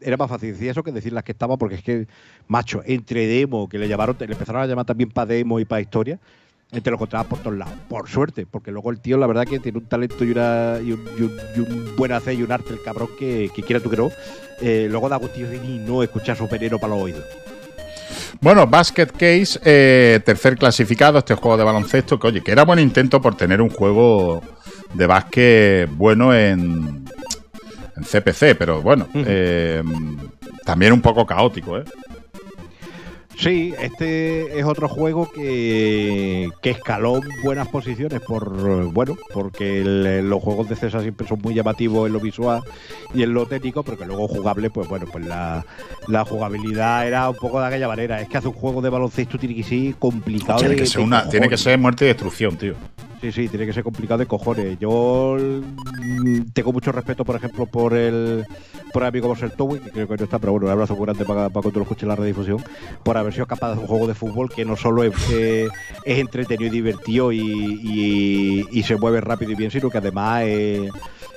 era, más fácil decir eso que decir las que estaba porque es que, macho, entre demo, que le llamaron, le empezaron a llamar también para demo y para historia, te lo encontrabas por todos lados, por suerte, porque luego el tío, la verdad, que tiene un talento y, una, y, un, y, un, buen hacer y un arte, el cabrón, que, que quiera tú que no. Eh, luego da gustillo de no escuchar su veneno para los oídos. Bueno, Basket Case, eh, tercer clasificado, este juego de baloncesto, que oye, que era buen intento por tener un juego de básquet bueno en, en CPC, pero bueno, uh -huh. eh, también un poco caótico, ¿eh? Sí, este es otro juego que, que escaló buenas posiciones por bueno, porque el, los juegos de César siempre son muy llamativos en lo visual y en lo técnico, pero que luego jugable, pues bueno, pues la, la jugabilidad era un poco de aquella manera. Es que hace un juego de baloncesto tiene que ser complicado. Tiene, de, que, ser una, tiene que ser muerte y destrucción, tío. Sí, sí, tiene que ser complicado de cojones. Yo tengo mucho respeto, por ejemplo, por el por el amigo Towi, que creo que no está, pero bueno, un abrazo muy grande para, para cuando lo escuche en la redifusión, por haber sido capaz de un juego de fútbol que no solo es, eh, es entretenido y divertido y, y, y, se mueve rápido y bien, sino que además eh,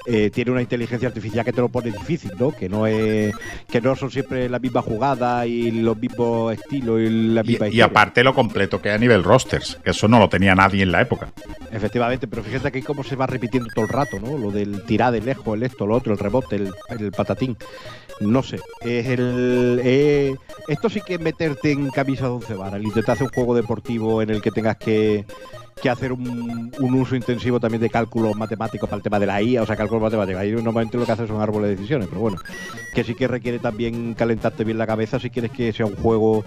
eh, tiene una inteligencia artificial que te lo pone difícil, ¿no? Que no es que no son siempre la misma jugada y los mismos estilos y la misma y, y aparte lo completo que a nivel rosters, que eso no lo tenía nadie en la época. Efectivamente, pero fíjate aquí cómo se va repitiendo todo el rato, ¿no? Lo del tirar de lejos, el esto, lo otro, el rebote, el, el patatín. No sé, es el. Eh, esto sí que es meterte en camisa de once varas, el intentar hacer un juego deportivo en el que tengas que, que hacer un, un, uso intensivo también de cálculos matemáticos para el tema de la IA, o sea, cálculos matemáticos. Ahí normalmente lo que haces son árboles de decisiones, pero bueno, que sí que requiere también calentarte bien la cabeza si quieres que sea un juego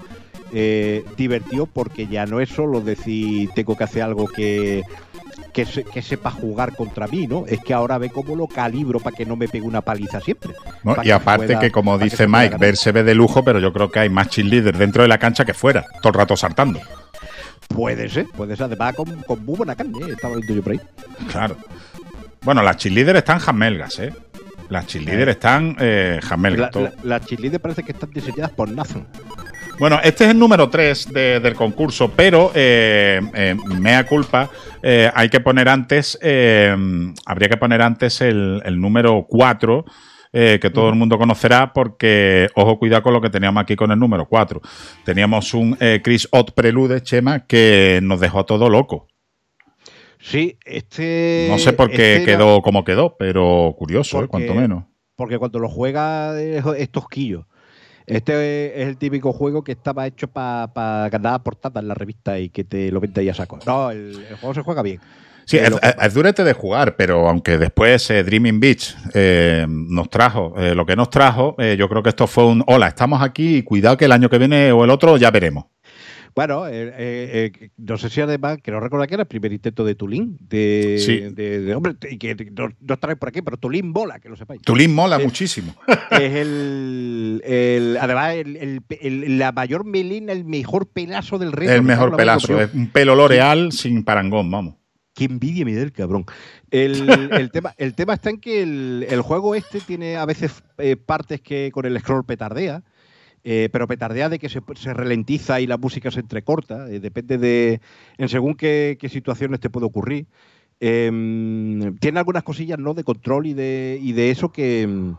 eh, divertido, porque ya no es solo decir tengo que hacer algo que que, se, que, sepa jugar contra mí, ¿no? Es que ahora ve cómo lo calibro para que no me pegue una paliza siempre. No, y aparte que, pueda, que, como dice que Mike, ver se ve de lujo, pero yo creo que hay más cheerleaders dentro de la cancha que fuera, todo el rato saltando. Puede ser, puede ser. Además, con, con muy buena carne, ¿eh? estaba viendo yo por ahí. Claro. Bueno, las cheerleaders están jamelgas, ¿eh? Las cheerleaders eh. están eh, jamelgas. La, la, las cheerleaders parece que están diseñadas por Nathan. Bueno, este es el número 3 de, del concurso, pero eh, eh, mea culpa, eh, hay que poner antes, habría que poner antes el, el número 4, eh, que todo el mundo conocerá, porque, ojo, cuidado con lo que teníamos aquí con el número 4. Teníamos un eh, Chris Ott Prelude, Chema, que nos dejó todo loco. Sí, este. No sé por qué este quedó era... como quedó, pero curioso, porque, cuanto menos. Porque cuando lo juega es tosquillo. Este es el típico juego que estaba hecho para pa ganar portada en la revista y que te lo vende y a saco. No, el, el, juego se juega bien. Sí, es, es, durete de jugar, pero aunque después eh, Dreaming Beach eh, nos trajo eh, lo que nos trajo, eh, yo creo que esto fue un hola, estamos aquí y cuidado que el año que viene o el otro ya veremos. Bueno, eh, eh, eh, no sé si además, que no recuerdo que era el primer intento de Tulín, de, sí. de, de, hombre, y que no, no estaré por aquí, pero Tulín mola, que lo sepáis. Tulín mola muchísimo. Es el, el además, el, el, la mayor melina, el mejor pelazo del reto. El mejor pelazo, es un pelo L'Oreal sí. sin parangón, vamos. Qué envidia me da el cabrón. El, el, tema, el tema está en que el, el juego este tiene a veces eh, partes que con el scroll petardea. Eh, pero petardea de que se, se, ralentiza y la música se entrecorta, eh, depende de en según qué, qué, situaciones te puede ocurrir. em, tiene algunas cosillas ¿no? de control y de, y de eso que,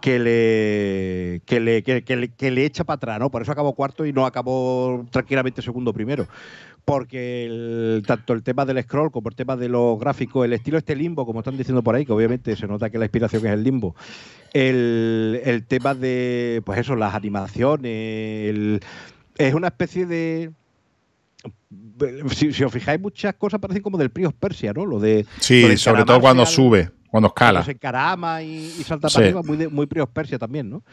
que le, que le, que, que le, que le echa para atrás, ¿no? Por eso acabó cuarto y no acabó tranquilamente segundo primero. Porque el- tanto el tema del scroll como el tema de los gráficos, el estilo este limbo, como están diciendo por ahí, que obviamente se nota que la inspiración es el limbo, el, el tema de, pues eso, las animaciones, el- es una especie de... Si, si os fijáis, muchas cosas parecen como del Prios Persia, ¿no? Lo de... Sí, lo de sobre todo cuando al- sube, cuando escala. cuando se encarama y, y salta Sí. para arriba, muy, de- muy Persia también, ¿no?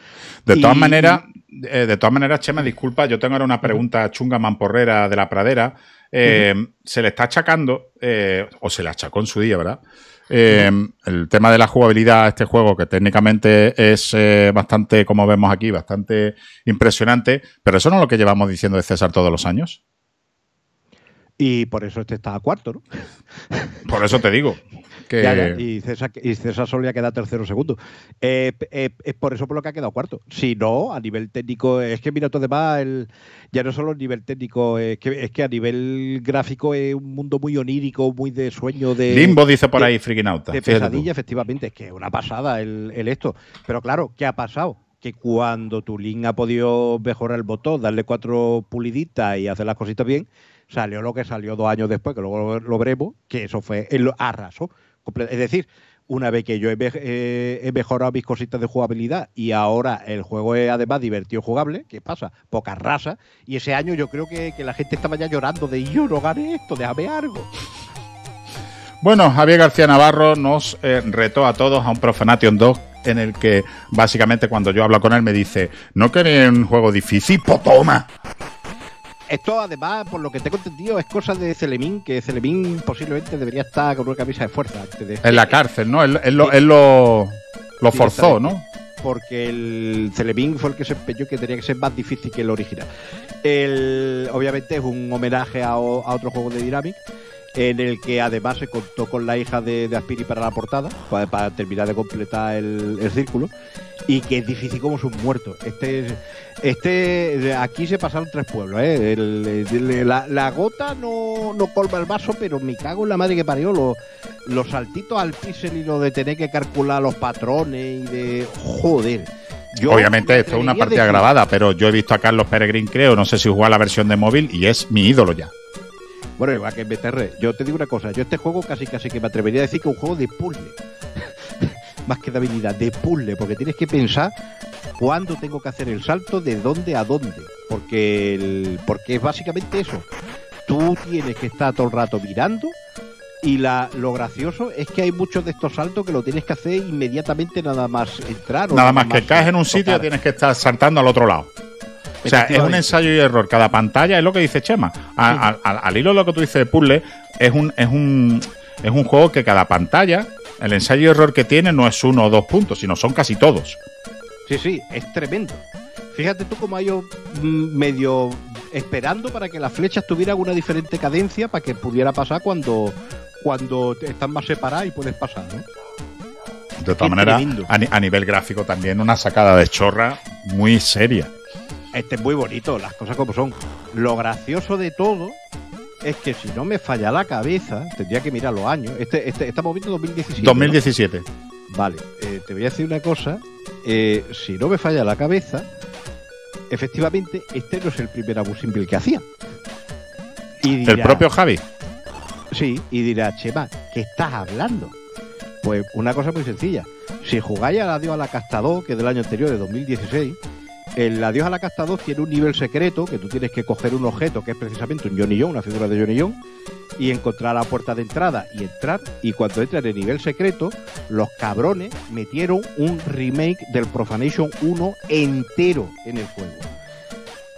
De todas maneras, eh, de todas maneras, Chema, disculpa, yo tengo ahora una pregunta chunga mamporrera de la pradera. Eh, Se le está achacando, eh, o se le achacó en su día, ¿verdad? Eh, El tema de la jugabilidad a este juego, que técnicamente es eh, bastante, como vemos aquí, bastante impresionante, pero eso no es lo que llevamos diciendo de César todos los años. Y por eso este está a cuarto, ¿no? Por eso te digo. Que... Ya, ya, Y, César, y César Soria queda tercero segundo. Eh, eh, es por eso por lo que ha quedado cuarto. Si no, a nivel técnico, es que mira, todo demás, el, ya no solo a nivel técnico, es que, es que a nivel gráfico es un mundo muy onírico, muy de sueño, de. Limbo dice por de- ahí, Freakinauta. de pesadilla, efectivamente, es que es una pasada el, el esto. Pero claro, ¿qué ha pasado? Que cuando tu link ha podido mejorar el botón, darle cuatro puliditas y hacer las cositas bien, salió lo que salió dos años después, que luego lo, lo veremos, que eso fue el arraso. Es decir, una vez que yo eh, he mejorado mis cositas de jugabilidad y ahora el juego es además divertido jugable, ¿qué pasa? Poca raza. Y ese año yo creo que, que la gente estaba ya llorando de yo no gané esto, déjame algo. Bueno, Javier García Navarro nos eh, retó a todos a un Profanation 2 en el que básicamente cuando yo hablo con él me dice, ¿no queréis un juego difícil? ¡Pues toma! Esto, además, por lo que tengo entendido, es cosa de Celemín, que Celemín posiblemente debería estar con una camisa de fuerza antes de. En la cárcel, ¿no? Él, él lo, él lo, forzó, ¿no? Porque el Celemín fue el que se empeñó que tenía que ser más difícil que el original. El, obviamente es un homenaje a, a otro juego de Dynamic, en el que además se contó con la hija de, de Aspiri para la portada, para, para terminar de completar el, el círculo, y que es difícil como sus muertos. Este, es- este, aquí se pasaron tres pueblos, ¿eh? El- el- la, la gota no, no colma el vaso, pero me cago en la madre que parió. Los, los saltitos al píxel y lo de tener que calcular los patrones y de. Joder. Yo Obviamente me esto es una a partida grabada, pero yo he visto a Carlos Peregrín, creo, no sé si juega la versión de móvil y es mi ídolo ya. Bueno, igual que en BTR. Yo te digo una cosa, yo este juego casi casi que me atrevería a decir que es un juego de puzzle. Más que de habilidad, de puzzle, porque tienes que pensar cuándo tengo que hacer el salto, de dónde a dónde. Porque, el- porque es básicamente eso. Tú tienes que estar todo el rato mirando y la, lo gracioso es que hay muchos de estos saltos que lo tienes que hacer inmediatamente nada más entrar. o Nada más que caes en un tocar. sitio tienes que estar saltando al otro lado. O sea, es un ensayo y error. Cada pantalla es lo que dice Chema. A- a- a- al hilo de lo que tú dices de puzzle, es un, es un, es un juego que cada pantalla, el ensayo y error que tiene no es uno o dos puntos, sino son casi todos. Sí, sí, es tremendo. Fíjate tú cómo ha ido mm, medio esperando para que las flechas tuvieran una diferente cadencia para que pudiera pasar cuando, cuando están más separadas y puedes pasar, ¿no? De todas maneras, a nivel gráfico también una sacada de chorra muy seria. Este es muy bonito, las cosas como son. Lo gracioso de todo es que si no me falla la cabeza, tendría que mirar los años. Este, este, estamos viendo 2017. ¿no? 2017. Vale, eh, te voy a decir una cosa. eh, si no me falla la cabeza, efectivamente, este no es el primer Abu Simple que hacía. Y El propio Javi. Sí, y dirá, Chema, ¿qué estás hablando? Pues una cosa muy sencilla. Si jugáis al Adiós a la Casta 2, que es del año anterior, de 2016, el Adiós a la Casta 2 tiene un nivel secreto que tú tienes que coger un objeto que es precisamente un Johnny John, una figura de Johnny John, y encontrar la puerta de entrada y entrar. Y cuando entras en el nivel secreto, los cabrones metieron un remake del Profanation 1 entero en el juego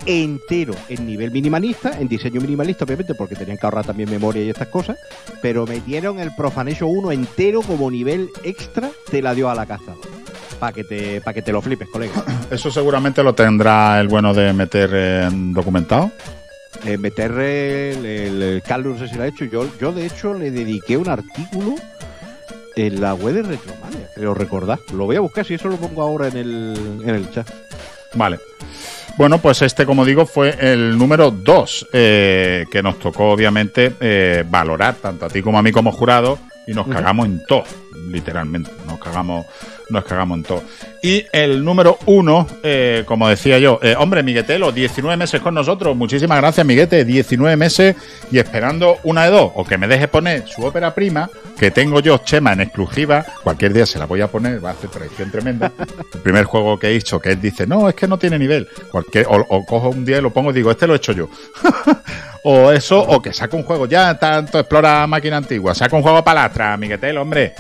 entero en nivel minimalista, en diseño minimalista, obviamente, porque tenían que ahorrar también memoria y estas cosas, pero metieron el Profanation 1 entero como nivel extra, te la dio a la casa. Para que, te, pa' que te lo flipes, colega. Eso seguramente lo tendrá el bueno de meter en documentado. Eh, meter el, el- el Carlos, no sé si lo ha hecho. Yo, yo, de hecho, le dediqué un artículo en la web de Retromania, creo recordar. Lo voy a buscar si eso lo pongo ahora en el, en el chat. Vale. Bueno, pues este, como digo, fue el número 2 eh, que nos tocó, obviamente, eh, valorar, tanto a ti como a mí como jurado, y nos cagamos en todo, literalmente. Nos cagamos, nos cagamos en todo. Y el número 1, eh, como decía yo, eh, hombre, Miguetelo, 19 meses con nosotros. Muchísimas gracias, Miguete. 19 meses y esperando una de dos. O que me deje poner su ópera prima, que tengo yo, Chema, en exclusiva. Cualquier día se la voy a poner, va a hacer traición tremenda. El primer juego que he hecho, que él dice, no, es que no tiene nivel. Cualquier, o, cojo un día y lo pongo y digo, este lo he hecho yo. o eso, o que saca un juego, ya tanto explora máquina antigua, saca un juego palastra, Miguetel, hombre,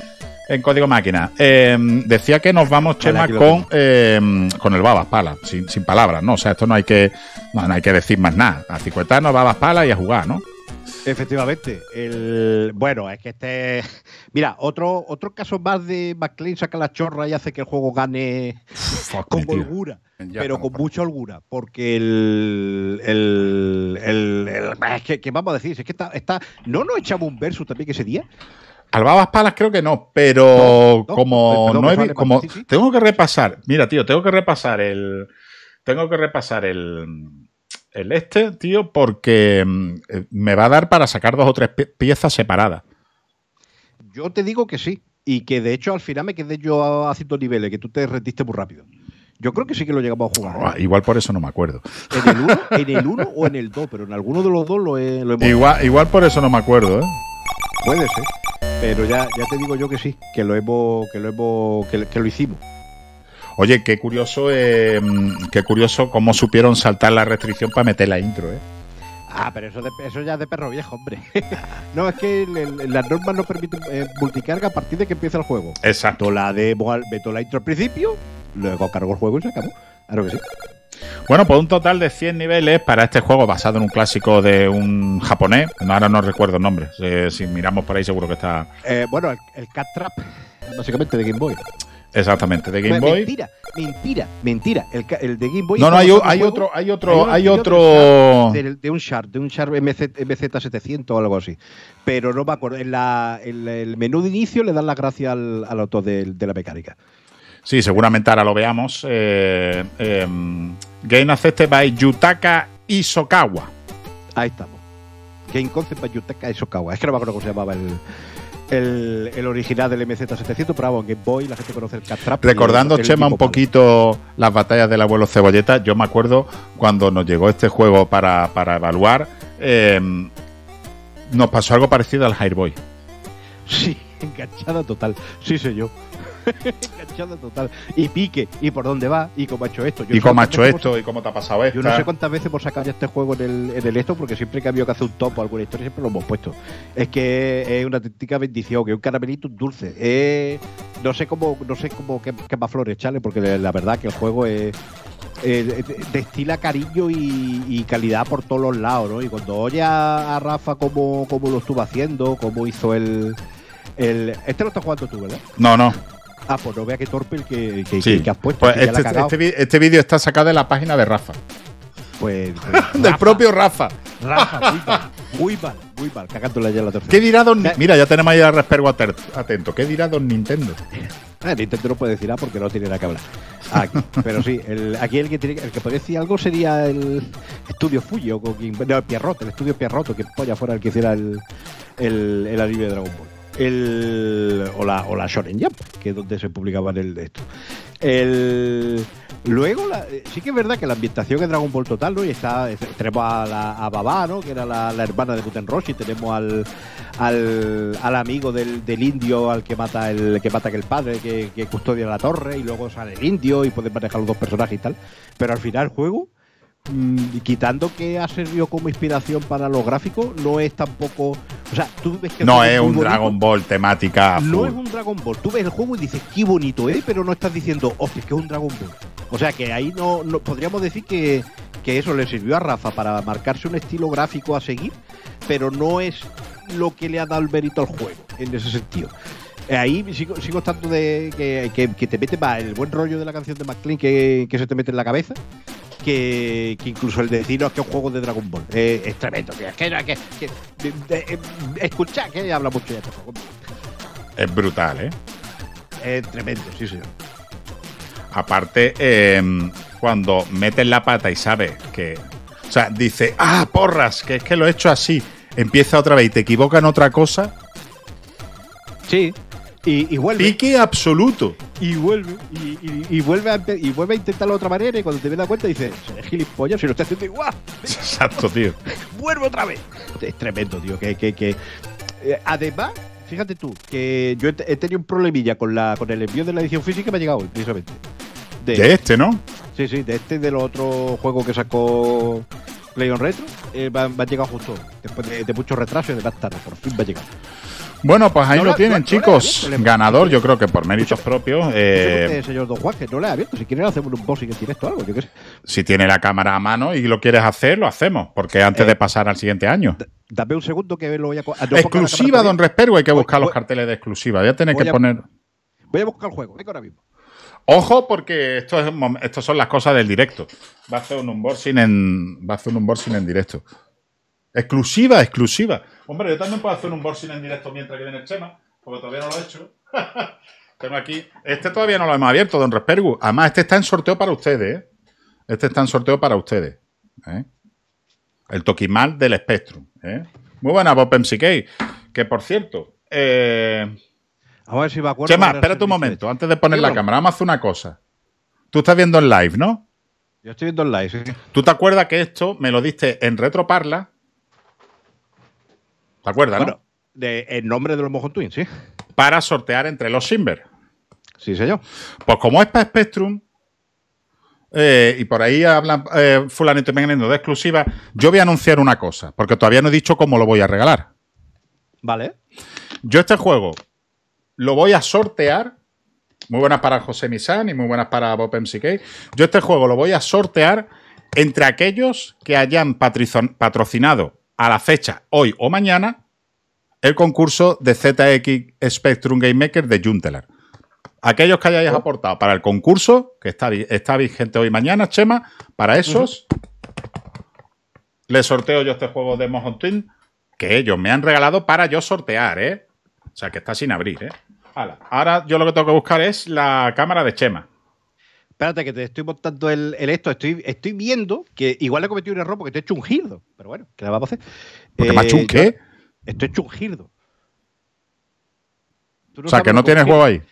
en código máquina. Eh, decía que nos vamos, Chema, lo con, eh, con el Babas Pala, sin, sin palabras, ¿no? O sea, esto no hay que, no, no hay que decir más nada. A cincuentanos, Babas Pala y a jugar, ¿no? Efectivamente. El, bueno, es que este. Mira, otro, otro caso más de McLean saca la chorra y hace que el juego gane Fuck con holgura. Ya pero con mucha holgura. Porque el. el, el- el- es que, que vamos a decir, es que está, está. ¿No nos echamos un versus también ese día? Al Babas Palas creo que no, pero No, no, como perdón, no he como sí, sí. tengo que repasar, mira, tío, tengo que repasar el tengo que repasar el el este, tío, porque mm, eh, me va a dar para sacar dos o tres pi- piezas separadas. Yo te digo que sí. Y que de hecho al final me quedé yo haciendo niveles, que tú te rendiste muy rápido. Yo creo que sí que lo llegamos a jugar. ¿eh? Igual por eso no me acuerdo. En el 1 en el uno o en el 2, pero en alguno de los dos lo, he- lo hemos Igual, igual por eso no me acuerdo, ¿eh? Puede ser. Pero ya, ya te digo yo que sí, que lo hemos, que lo hemos, que, que lo hicimos. Oye, qué curioso, eh, qué curioso cómo supieron saltar la restricción para meter la intro, ¿eh? Ah, pero eso, de- eso ya es de perro viejo, hombre. no, es que las normas no permiten eh, multicarga a partir de que empieza el juego. Exacto. La demo, al- meto la intro al principio, luego cargo el juego y se acabó. Claro que sí. Bueno, pues un total de 100 niveles para este juego basado en un clásico de un japonés. No, ahora no recuerdo el nombre. Eh, si miramos por ahí seguro que está Eh, bueno, el, el Cat Trap, básicamente de Game Boy. exactamente de Game Me- Boy. Mentira, mentira, mentira. El, de Game Boy. No, no, hay, hay otro, hay otro, hay otro otro. de, de un Sharp, de un Sharp MZ, MZ700 o algo así. Pero no me acuerdo. En, la, en el menú de inicio le dan las gracias al, al autor de, de la mecánica. Sí, seguramente ahora lo veamos. Eh, eh, Game Accepted by Yutaka Isokawa. Ahí estamos. Game Concept by Yutaka Isokawa. Es que no me acuerdo cómo se llamaba el, el, el original del MZ700, pero vamos, en Game Boy la gente conoce el Cat Trap. y Recordando, el- el Chema, un poquito las batallas del abuelo Cebolleta, yo me acuerdo cuando nos llegó este juego para, para evaluar, eh, nos pasó algo parecido al Hairboy. Sí, enganchada total. Sí, soy yo. total. Y pique, y por dónde va, y cómo ha hecho esto. Yo Y cómo ha hecho esto y cómo te ha pasado esto. Yo no sé cuántas veces hemos sacado este juego en el, en el esto, porque siempre que ha habido que hacer un top o alguna historia, siempre lo hemos puesto. Es que es una auténtica bendición, que es un caramelito dulce. No sé cómo, no sé cómo qué, qué más flores echarle, porque la verdad que el juego es. eh, destila cariño y, y calidad por todos los lados, ¿no? Y cuando oye a, a Rafa cómo, cómo lo estuvo haciendo, cómo hizo el, el. Este lo estás jugando tú, ¿verdad? No, no. Ah, pues no vea qué torpe el que, que, Sí. que- que has puesto. Pues este, este, este vídeo está sacado de la página de Rafa. Pues, pues, Del Rafa, propio Rafa. Rafa, muy mal, muy mal, muy mal, cagándola ya la tercera. ¿Qué dirá Don ¿Qué? Mira, ya tenemos ahí a Respergo atento. ¿Qué dirá Don Nintendo? Ah, Nintendo no puede decir nada porque no tiene nada que hablar. Aquí, pero sí, el, aquí el que, tiene, el que podría decir algo sería el estudio Fuji o quien- no, el Pierrot, el estudio Pierrot, que polla fuera el que hiciera el, el, el anime de Dragon Ball. El, o, la, o la Shonen Jump, que es donde se publicaba el de esto. El, luego, la- eh, sí que es verdad que la ambientación es Dragon Ball total, ¿no? Y está, tenemos a, la, a Baba, ¿no? Que era la, hermana de Guten Roshi, tenemos al, al, amigo del, del indio al que mata el que mata que el padre que, que custodia la torre y luego sale el indio y pueden manejar los dos personajes y tal pero al final el juego mm, quitando que ha servido como inspiración para los gráficos no es tampoco o sea tú ves que No es un Dragon Ball temática no full. es un Dragon Ball. Tú ves el juego y dices, qué bonito, ¿eh? Pero no estás diciendo, hostia, es que es un Dragon Ball. O sea que ahí no, no- podríamos decir que, que eso le sirvió a Rafa para marcarse un estilo gráfico a seguir, pero no es lo que le ha dado el mérito al juego, en ese sentido. Eh, Ahí sigo, sigo estando de que, que- que te mete más el buen rollo de la canción de McLean que, que se te mete en la cabeza. Que, que incluso el decir "No, es que es un juego de Dragon Ball Eh, es tremendo. tío. Es que, que, que- de- eh, escuchad que habla mucho de este juego. Es brutal, ¿eh? Es tremendo, sí, señor. Aparte, eh, cuando metes la pata y sabes que. O sea, dice, ah, porras, que es que lo he hecho así. Empieza otra vez y te equivoca en otra cosa. Sí. Y, y vuelve. Pique absoluto. Y vuelve. Y, y- y vuelve, a, y vuelve a intentarlo de otra manera. Y cuando te das cuenta, dices, "Eres gilipollas, si lo estoy haciendo igual. Exacto, tío. vuelve otra vez. Es tremendo, tío. Que, que, que- eh, además, fíjate tú, que yo he, te- he tenido un problemilla con, la, con el envío de la edición física, me ha llegado hoy, precisamente. De, De este, ¿no? Sí, sí, de este y del otro juego que sacó Play on Retro, eh, me, ha- me ha llegado justo después de, de muchos retrasos y de más tarde, por fin me ha llegado. Bueno, pues ahí No lo la- tienen, no- no chicos. abierto, Ganador, yo creo que por méritos propios. Eh, señor Don Juan, que no le ha abierto. Si quiere, hacemos un bossing en directo o algo, yo qué sé. si tiene la cámara a mano y lo quieres hacer, lo hacemos. Porque antes Eh, de pasar al siguiente año. Dame un segundo que lo voy a. ah, exclusiva, don Respergo. Hay que Voy- buscar los carteles de exclusiva. Voy a tener voy que a- poner. Voy a buscar el juego, venga ahora mismo. Ojo, porque es, esto son las cosas del directo. Va a hacer un unboxing en. Va a hacer un unboxing en directo. Exclusiva, exclusiva. Hombre, yo también puedo hacer un unboxing en directo mientras que viene el Chema, porque todavía no lo he hecho. Tengo aquí. Este todavía no lo hemos abierto, don Respergu. Además, este está en sorteo para ustedes, ¿eh? Este está en sorteo para ustedes. ¿eh? El Tokimal del Spectrum. ¿eh? Muy buena, Bob MCK. Que por cierto. Eh, a ver si me acuerdo. Chema, espérate un momento, antes de poner la cámara, vamos a hacer una cosa. Tú estás viendo en live, ¿no? Yo estoy viendo el live, sí. ¿Tú te acuerdas que esto me lo diste en Retroparla? ¿Te acuerdas, Bueno, no? de, el nombre de los Mojon Twins, sí. Para sortear entre los Simber. Sí, señor. Pues como es para Spectrum, eh, y por ahí hablan eh, fulanito y menganito de exclusiva, yo voy a anunciar una cosa, porque todavía no he dicho cómo lo voy a regalar. Vale. Yo este juego lo voy a sortear. Muy buenas para José Misán y muy buenas para Bob MCK. Yo este juego lo voy a sortear entre aquellos que hayan patrocinado a la fecha, hoy o mañana, el concurso de ZX Spectrum Game Maker de Juntelar. Aquellos que hayáis aportado para el concurso, que está, vi- está vigente hoy y mañana, Chema, para esos, les sorteo yo este juego de Mojon Twin que ellos me han regalado para yo sortear, ¿eh? O sea, que está sin abrir, ¿eh? Ahora yo lo que tengo que buscar es la cámara de Chema. Espérate, que te estoy montando el, el esto. Estoy, estoy viendo que igual he cometido un error porque te he hecho un girdo. Pero bueno, ¿qué le vamos a hacer? Porque me ha hecho un Eh, qué? yo- Estoy hecho un girdo. O sea, que no tienes juego ahí.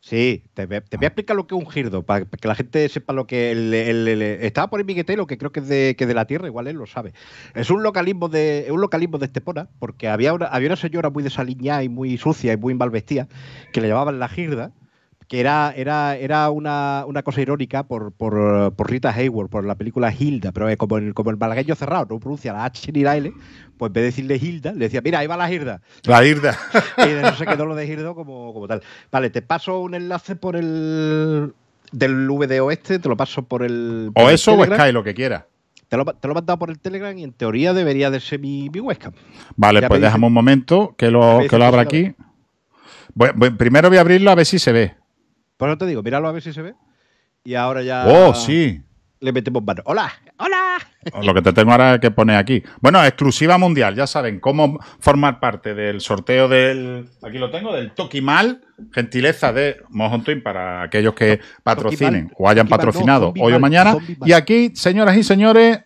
Sí, te, voy a- te voy a explicar lo que es un girdo, para, que la gente sepa lo que el, el- el- estaba por el Miguetelo, que creo que es de, que es de la tierra, igual él lo sabe. Es un localismo de, es un localismo de Estepona, porque había una, había una señora muy desaliñada y muy sucia y muy mal vestida, que le llamaban la girda, que era, era, era una, una cosa irónica por, por, por Rita Hayward, por la película Hilda, pero eh, como el, como el malagueño cerrado no pronuncia la H ni la L, pues en vez de decirle Hilda, le decía, mira, ahí va la Hilda. La Irda. Y de eso se quedó lo de Girdo como, como tal. Vale, te paso un enlace por el del VDO este, te lo paso por el. por o el eso o. Sky, lo que quiera. Te lo, te lo he mandado por el Telegram y en teoría debería de ser mi, mi webcam. Vale, Ya pues me déjame dice- un momento que lo, que lo abra aquí. Voy- voy- primero voy a abrirlo a ver si se ve. Por eso te digo, míralo a ver si se ve. Y ahora ya. Oh, sí. Le metemos mano. ¡Hola! ¡Hola! Lo que te tengo ahora que poner aquí. Bueno, exclusiva mundial, ya saben cómo formar parte del sorteo del. Aquí lo tengo, del Tokimal. Gentileza de Mojon Twin para aquellos que patrocinen o hayan Tokimal patrocinado hoy o mañana. Y aquí, señoras y señores.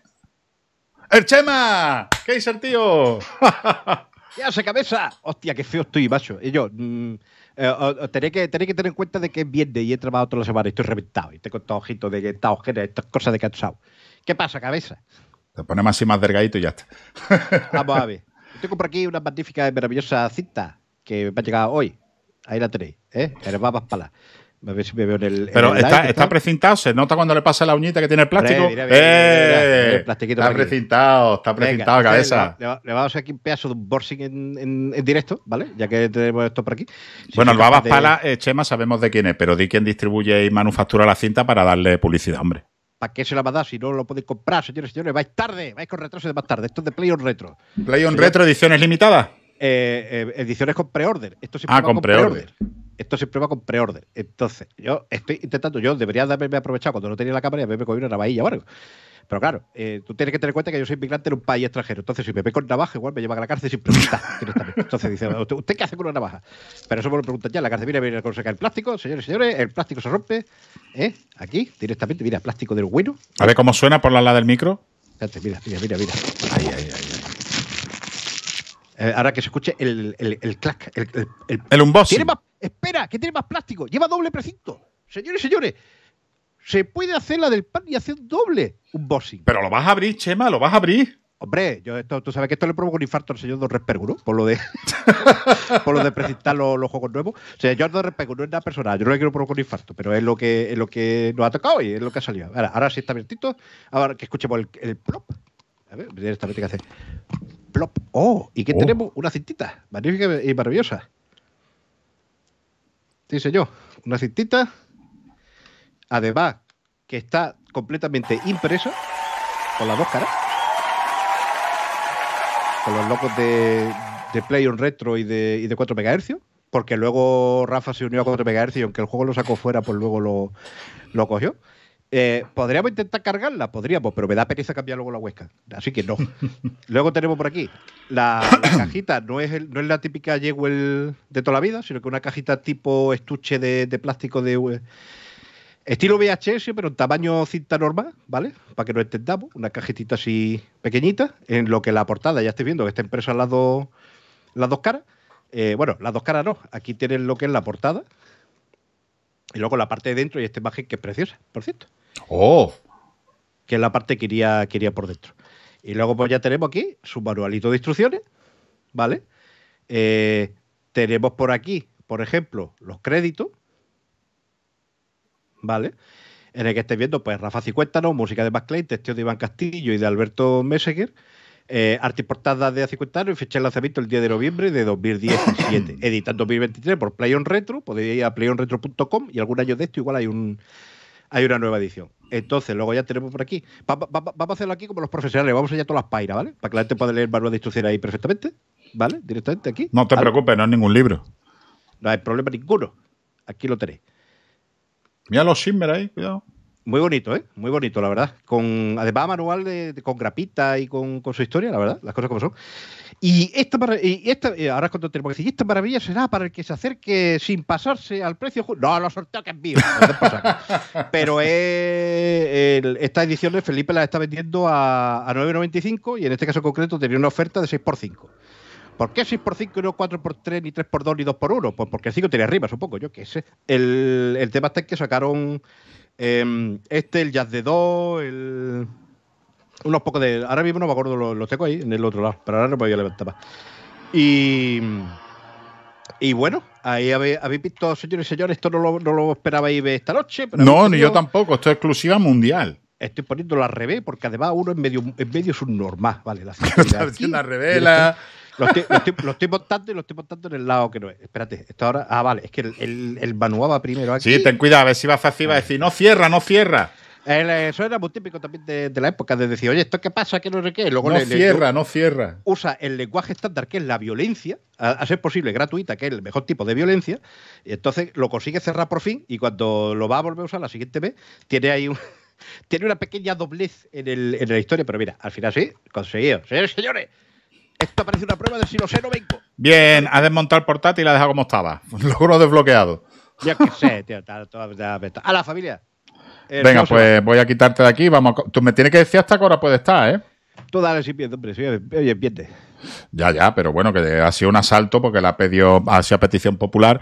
¡El Chema! ¿Qué dice el tío? ¡Ya se cabeza! ¡Hostia, qué feo estoy, macho! Y yo, mm, eh, o- o tenéis que, tenéis que tener en cuenta de que es viernes y he trabajado toda la semana y estoy reventado. Y tengo estos ojitos de que estas ojeras, estas cosas de cansado. ¿Qué pasa, cabeza? Te ponemos así más delgadito y ya está. Vamos a ver. Tengo por aquí una magnífica y maravillosa cinta que me ha llegado hoy. Ahí la tenéis, ¿eh? Pero vamos para A ver si me veo en el. en Pero el está, live, está precintado, se nota cuando le pasa la uñita que tiene el plástico. Mira, mira, mira, ¡Eh! el plastiquito Está precintado, está Venga, precintado, entonces cabeza. Le, le vamos a hacer aquí un pedazo de un boxing en, en- en directo, ¿vale? Ya que tenemos esto por aquí. Si Bueno, el Babas de- Pala, eh, Chema, sabemos de quién es, pero di quién distribuye y manufactura la cinta para darle publicidad, hombre. ¿Para qué se la va a dar si no lo podéis comprar, señores y señores? Vais tarde, vais con retraso de más tarde. Esto es de Play on Retro. Play on. Retro, ediciones limitadas. Eh, eh, ediciones con pre-order. Esto siempre Ah, con con pre-order. pre-order. Esto siempre va con pre-order. Entonces, yo estoy intentando, yo debería de haberme aprovechado cuando no tenía la cámara y haberme cogido una navajilla o algo. Pero claro, eh, tú tienes que tener en cuenta que yo soy inmigrante en un país extranjero. Entonces, si me ve con navaja, igual me llevan a la cárcel sin preguntar directamente. Entonces dice, ¿usted, usted qué hace con una navaja? Pero eso me lo preguntan ya la cárcel. Mira, mira cómo se cae el plástico, señores y señores, el plástico se rompe. ¿eh? Aquí, directamente, mira, plástico del bueno. A ver cómo suena por la ala del micro. Mira, mira, mira, mira. Ahí, ahí, ahí. Eh, ahora que se escuche el, el, el clac, el, el, el- El unboxing. Tiene más, espera, que tiene más plástico. Lleva doble precinto. Señores señores, se puede hacer la del pan y hacer doble unboxing. Pero lo vas a abrir, Chema, lo vas a abrir. Hombre, yo esto, tú sabes que esto le provoca un infarto al señor Don Respegu, ¿no? Por lo de, por lo de precintar los, los juegos nuevos. O sea, yo Don Respegu no es nada personal, yo no le quiero provocar un infarto, pero es lo que, es lo que nos ha tocado y es lo que ha salido. Ahora, ahora sí está abiertito. Ahora que escuchemos el, el plop. A ver, directamente que hace. Plop. Oh, ¿y qué Oh. tenemos? Una cintita. Magnífica y maravillosa. Sí, señor. Una cintita. Además, que está completamente impresa con las dos caras. Con los locos de, de Play on Retro y de, y de 4 MHz. Porque luego Rafa se unió a 4 MHz y aunque el juego lo sacó fuera, pues luego lo, lo cogió. Eh, ¿Podríamos intentar cargarla? Podríamos, pero me da pereza cambiar luego la webcam. Así que no. luego tenemos por aquí la, la cajita. No es, el- no es la típica Jewel de toda la vida, sino que una cajita tipo estuche de, de plástico de, Estilo VHS, pero en tamaño cinta normal, ¿vale? Para que nos entendamos. Una cajetita así pequeñita, en lo que la portada, ya estoy viendo que está impresa las dos, las dos caras. Eh, bueno, las dos caras no. Aquí tienen lo que es la portada. Y luego la parte de dentro y esta imagen que es preciosa, por cierto. Oh, Que es la parte que iría, que iría por dentro. Y luego pues ya tenemos aquí su manualito de instrucciones, ¿vale? Eh, tenemos por aquí, por ejemplo, los créditos, ¿vale? En el que estáis viendo, pues Rafa Cicuéntano, música de Klein, texto de Iván Castillo y de Alberto Meseguer, eh, arte y portada de hace 50 años y fecha de lanzamiento el 10 de noviembre de 2017. Editado 2023 por Play on Retro, podéis ir a playonretro.com y algún año de esto igual hay un hay una nueva edición. Entonces, luego ya tenemos por aquí. Va- va- va- vamos a hacerlo aquí como los profesionales, vamos allá a todas las pairas, ¿vale? Para que la gente pueda leer el manual de instrucciones ahí perfectamente, ¿vale? Directamente aquí. no te ¿vale? preocupes, no es ningún libro. No hay problema ninguno. Aquí lo tenéis. Mira los Shimmer ahí, cuidado. Muy bonito, ¿eh? Muy bonito, la verdad. Con, además, manual de, de- con grapita y con, con su historia, la verdad, las cosas como son. Y esta, y esta eh, ahora es cuando tenemos que decir, y esta maravilla será para el que se acerque sin pasarse al precio. No, lo sorteo que es mío. no. Pero eh, el- esta edición de Felipe la está vendiendo a, a 9,95 y en este caso concreto tenía una oferta de 6x5. ¿Por qué 6x5 y no 4x3, ni 3x2, ni 2x1? Pues porque el 5 tiene arriba, supongo, yo qué sé. El, el tema está en que sacaron em, este, el Jazz de 2, el... Unos pocos de... Ahora mismo no me acuerdo, lo, lo tengo ahí en el otro lado, pero ahora no me voy a levantar más. Y... Y bueno, ahí habe- habéis visto, señores y señores, esto no lo, no lo esperabais ver esta noche. Pero No, habéis ni yo tampoco. Esto es exclusiva mundial. Estoy poniéndolo al revés, porque además uno en medio, en medio es un normal, ¿vale? La una revela. Lo estoy, lo, estoy, lo estoy montando y lo estoy montando en el lado que no es. Espérate, esto ahora. Ah, vale, es que el, el, el manual va primero aquí. Sí, ten cuidado, a ver si va hacer, va a decir, no cierra, no cierra. El- eso era muy típico también de, de la época, de decir, oye, ¿esto qué pasa? ¿Qué no sé qué? Luego No le- le- cierra, no cierra. usa el lenguaje estándar, que es la violencia, a, a ser posible gratuita, que es el mejor tipo de violencia, y entonces lo consigue cerrar por fin, y cuando lo va a volver a usar la siguiente vez, tiene ahí un. Tiene una pequeña doblez en, el, en la historia, pero mira, al final sí, conseguido. Señores, señores, esto parece una prueba de si lo sé, no vengo. Bien, ha desmontado el portátil y la ha dejado como estaba. Logro desbloqueado. Yo qué sé, tío. tal, tal, tal. A la familia. Eh, Venga, pues voy a quitarte de aquí. Vamos a Tú me tienes que decir hasta qué hora puede estar, ¿eh? Tú dale sin miedo, hombre. sí, Oye. Ya, ya, pero bueno, que ha sido un asalto porque la ha pedido, ha sido petición popular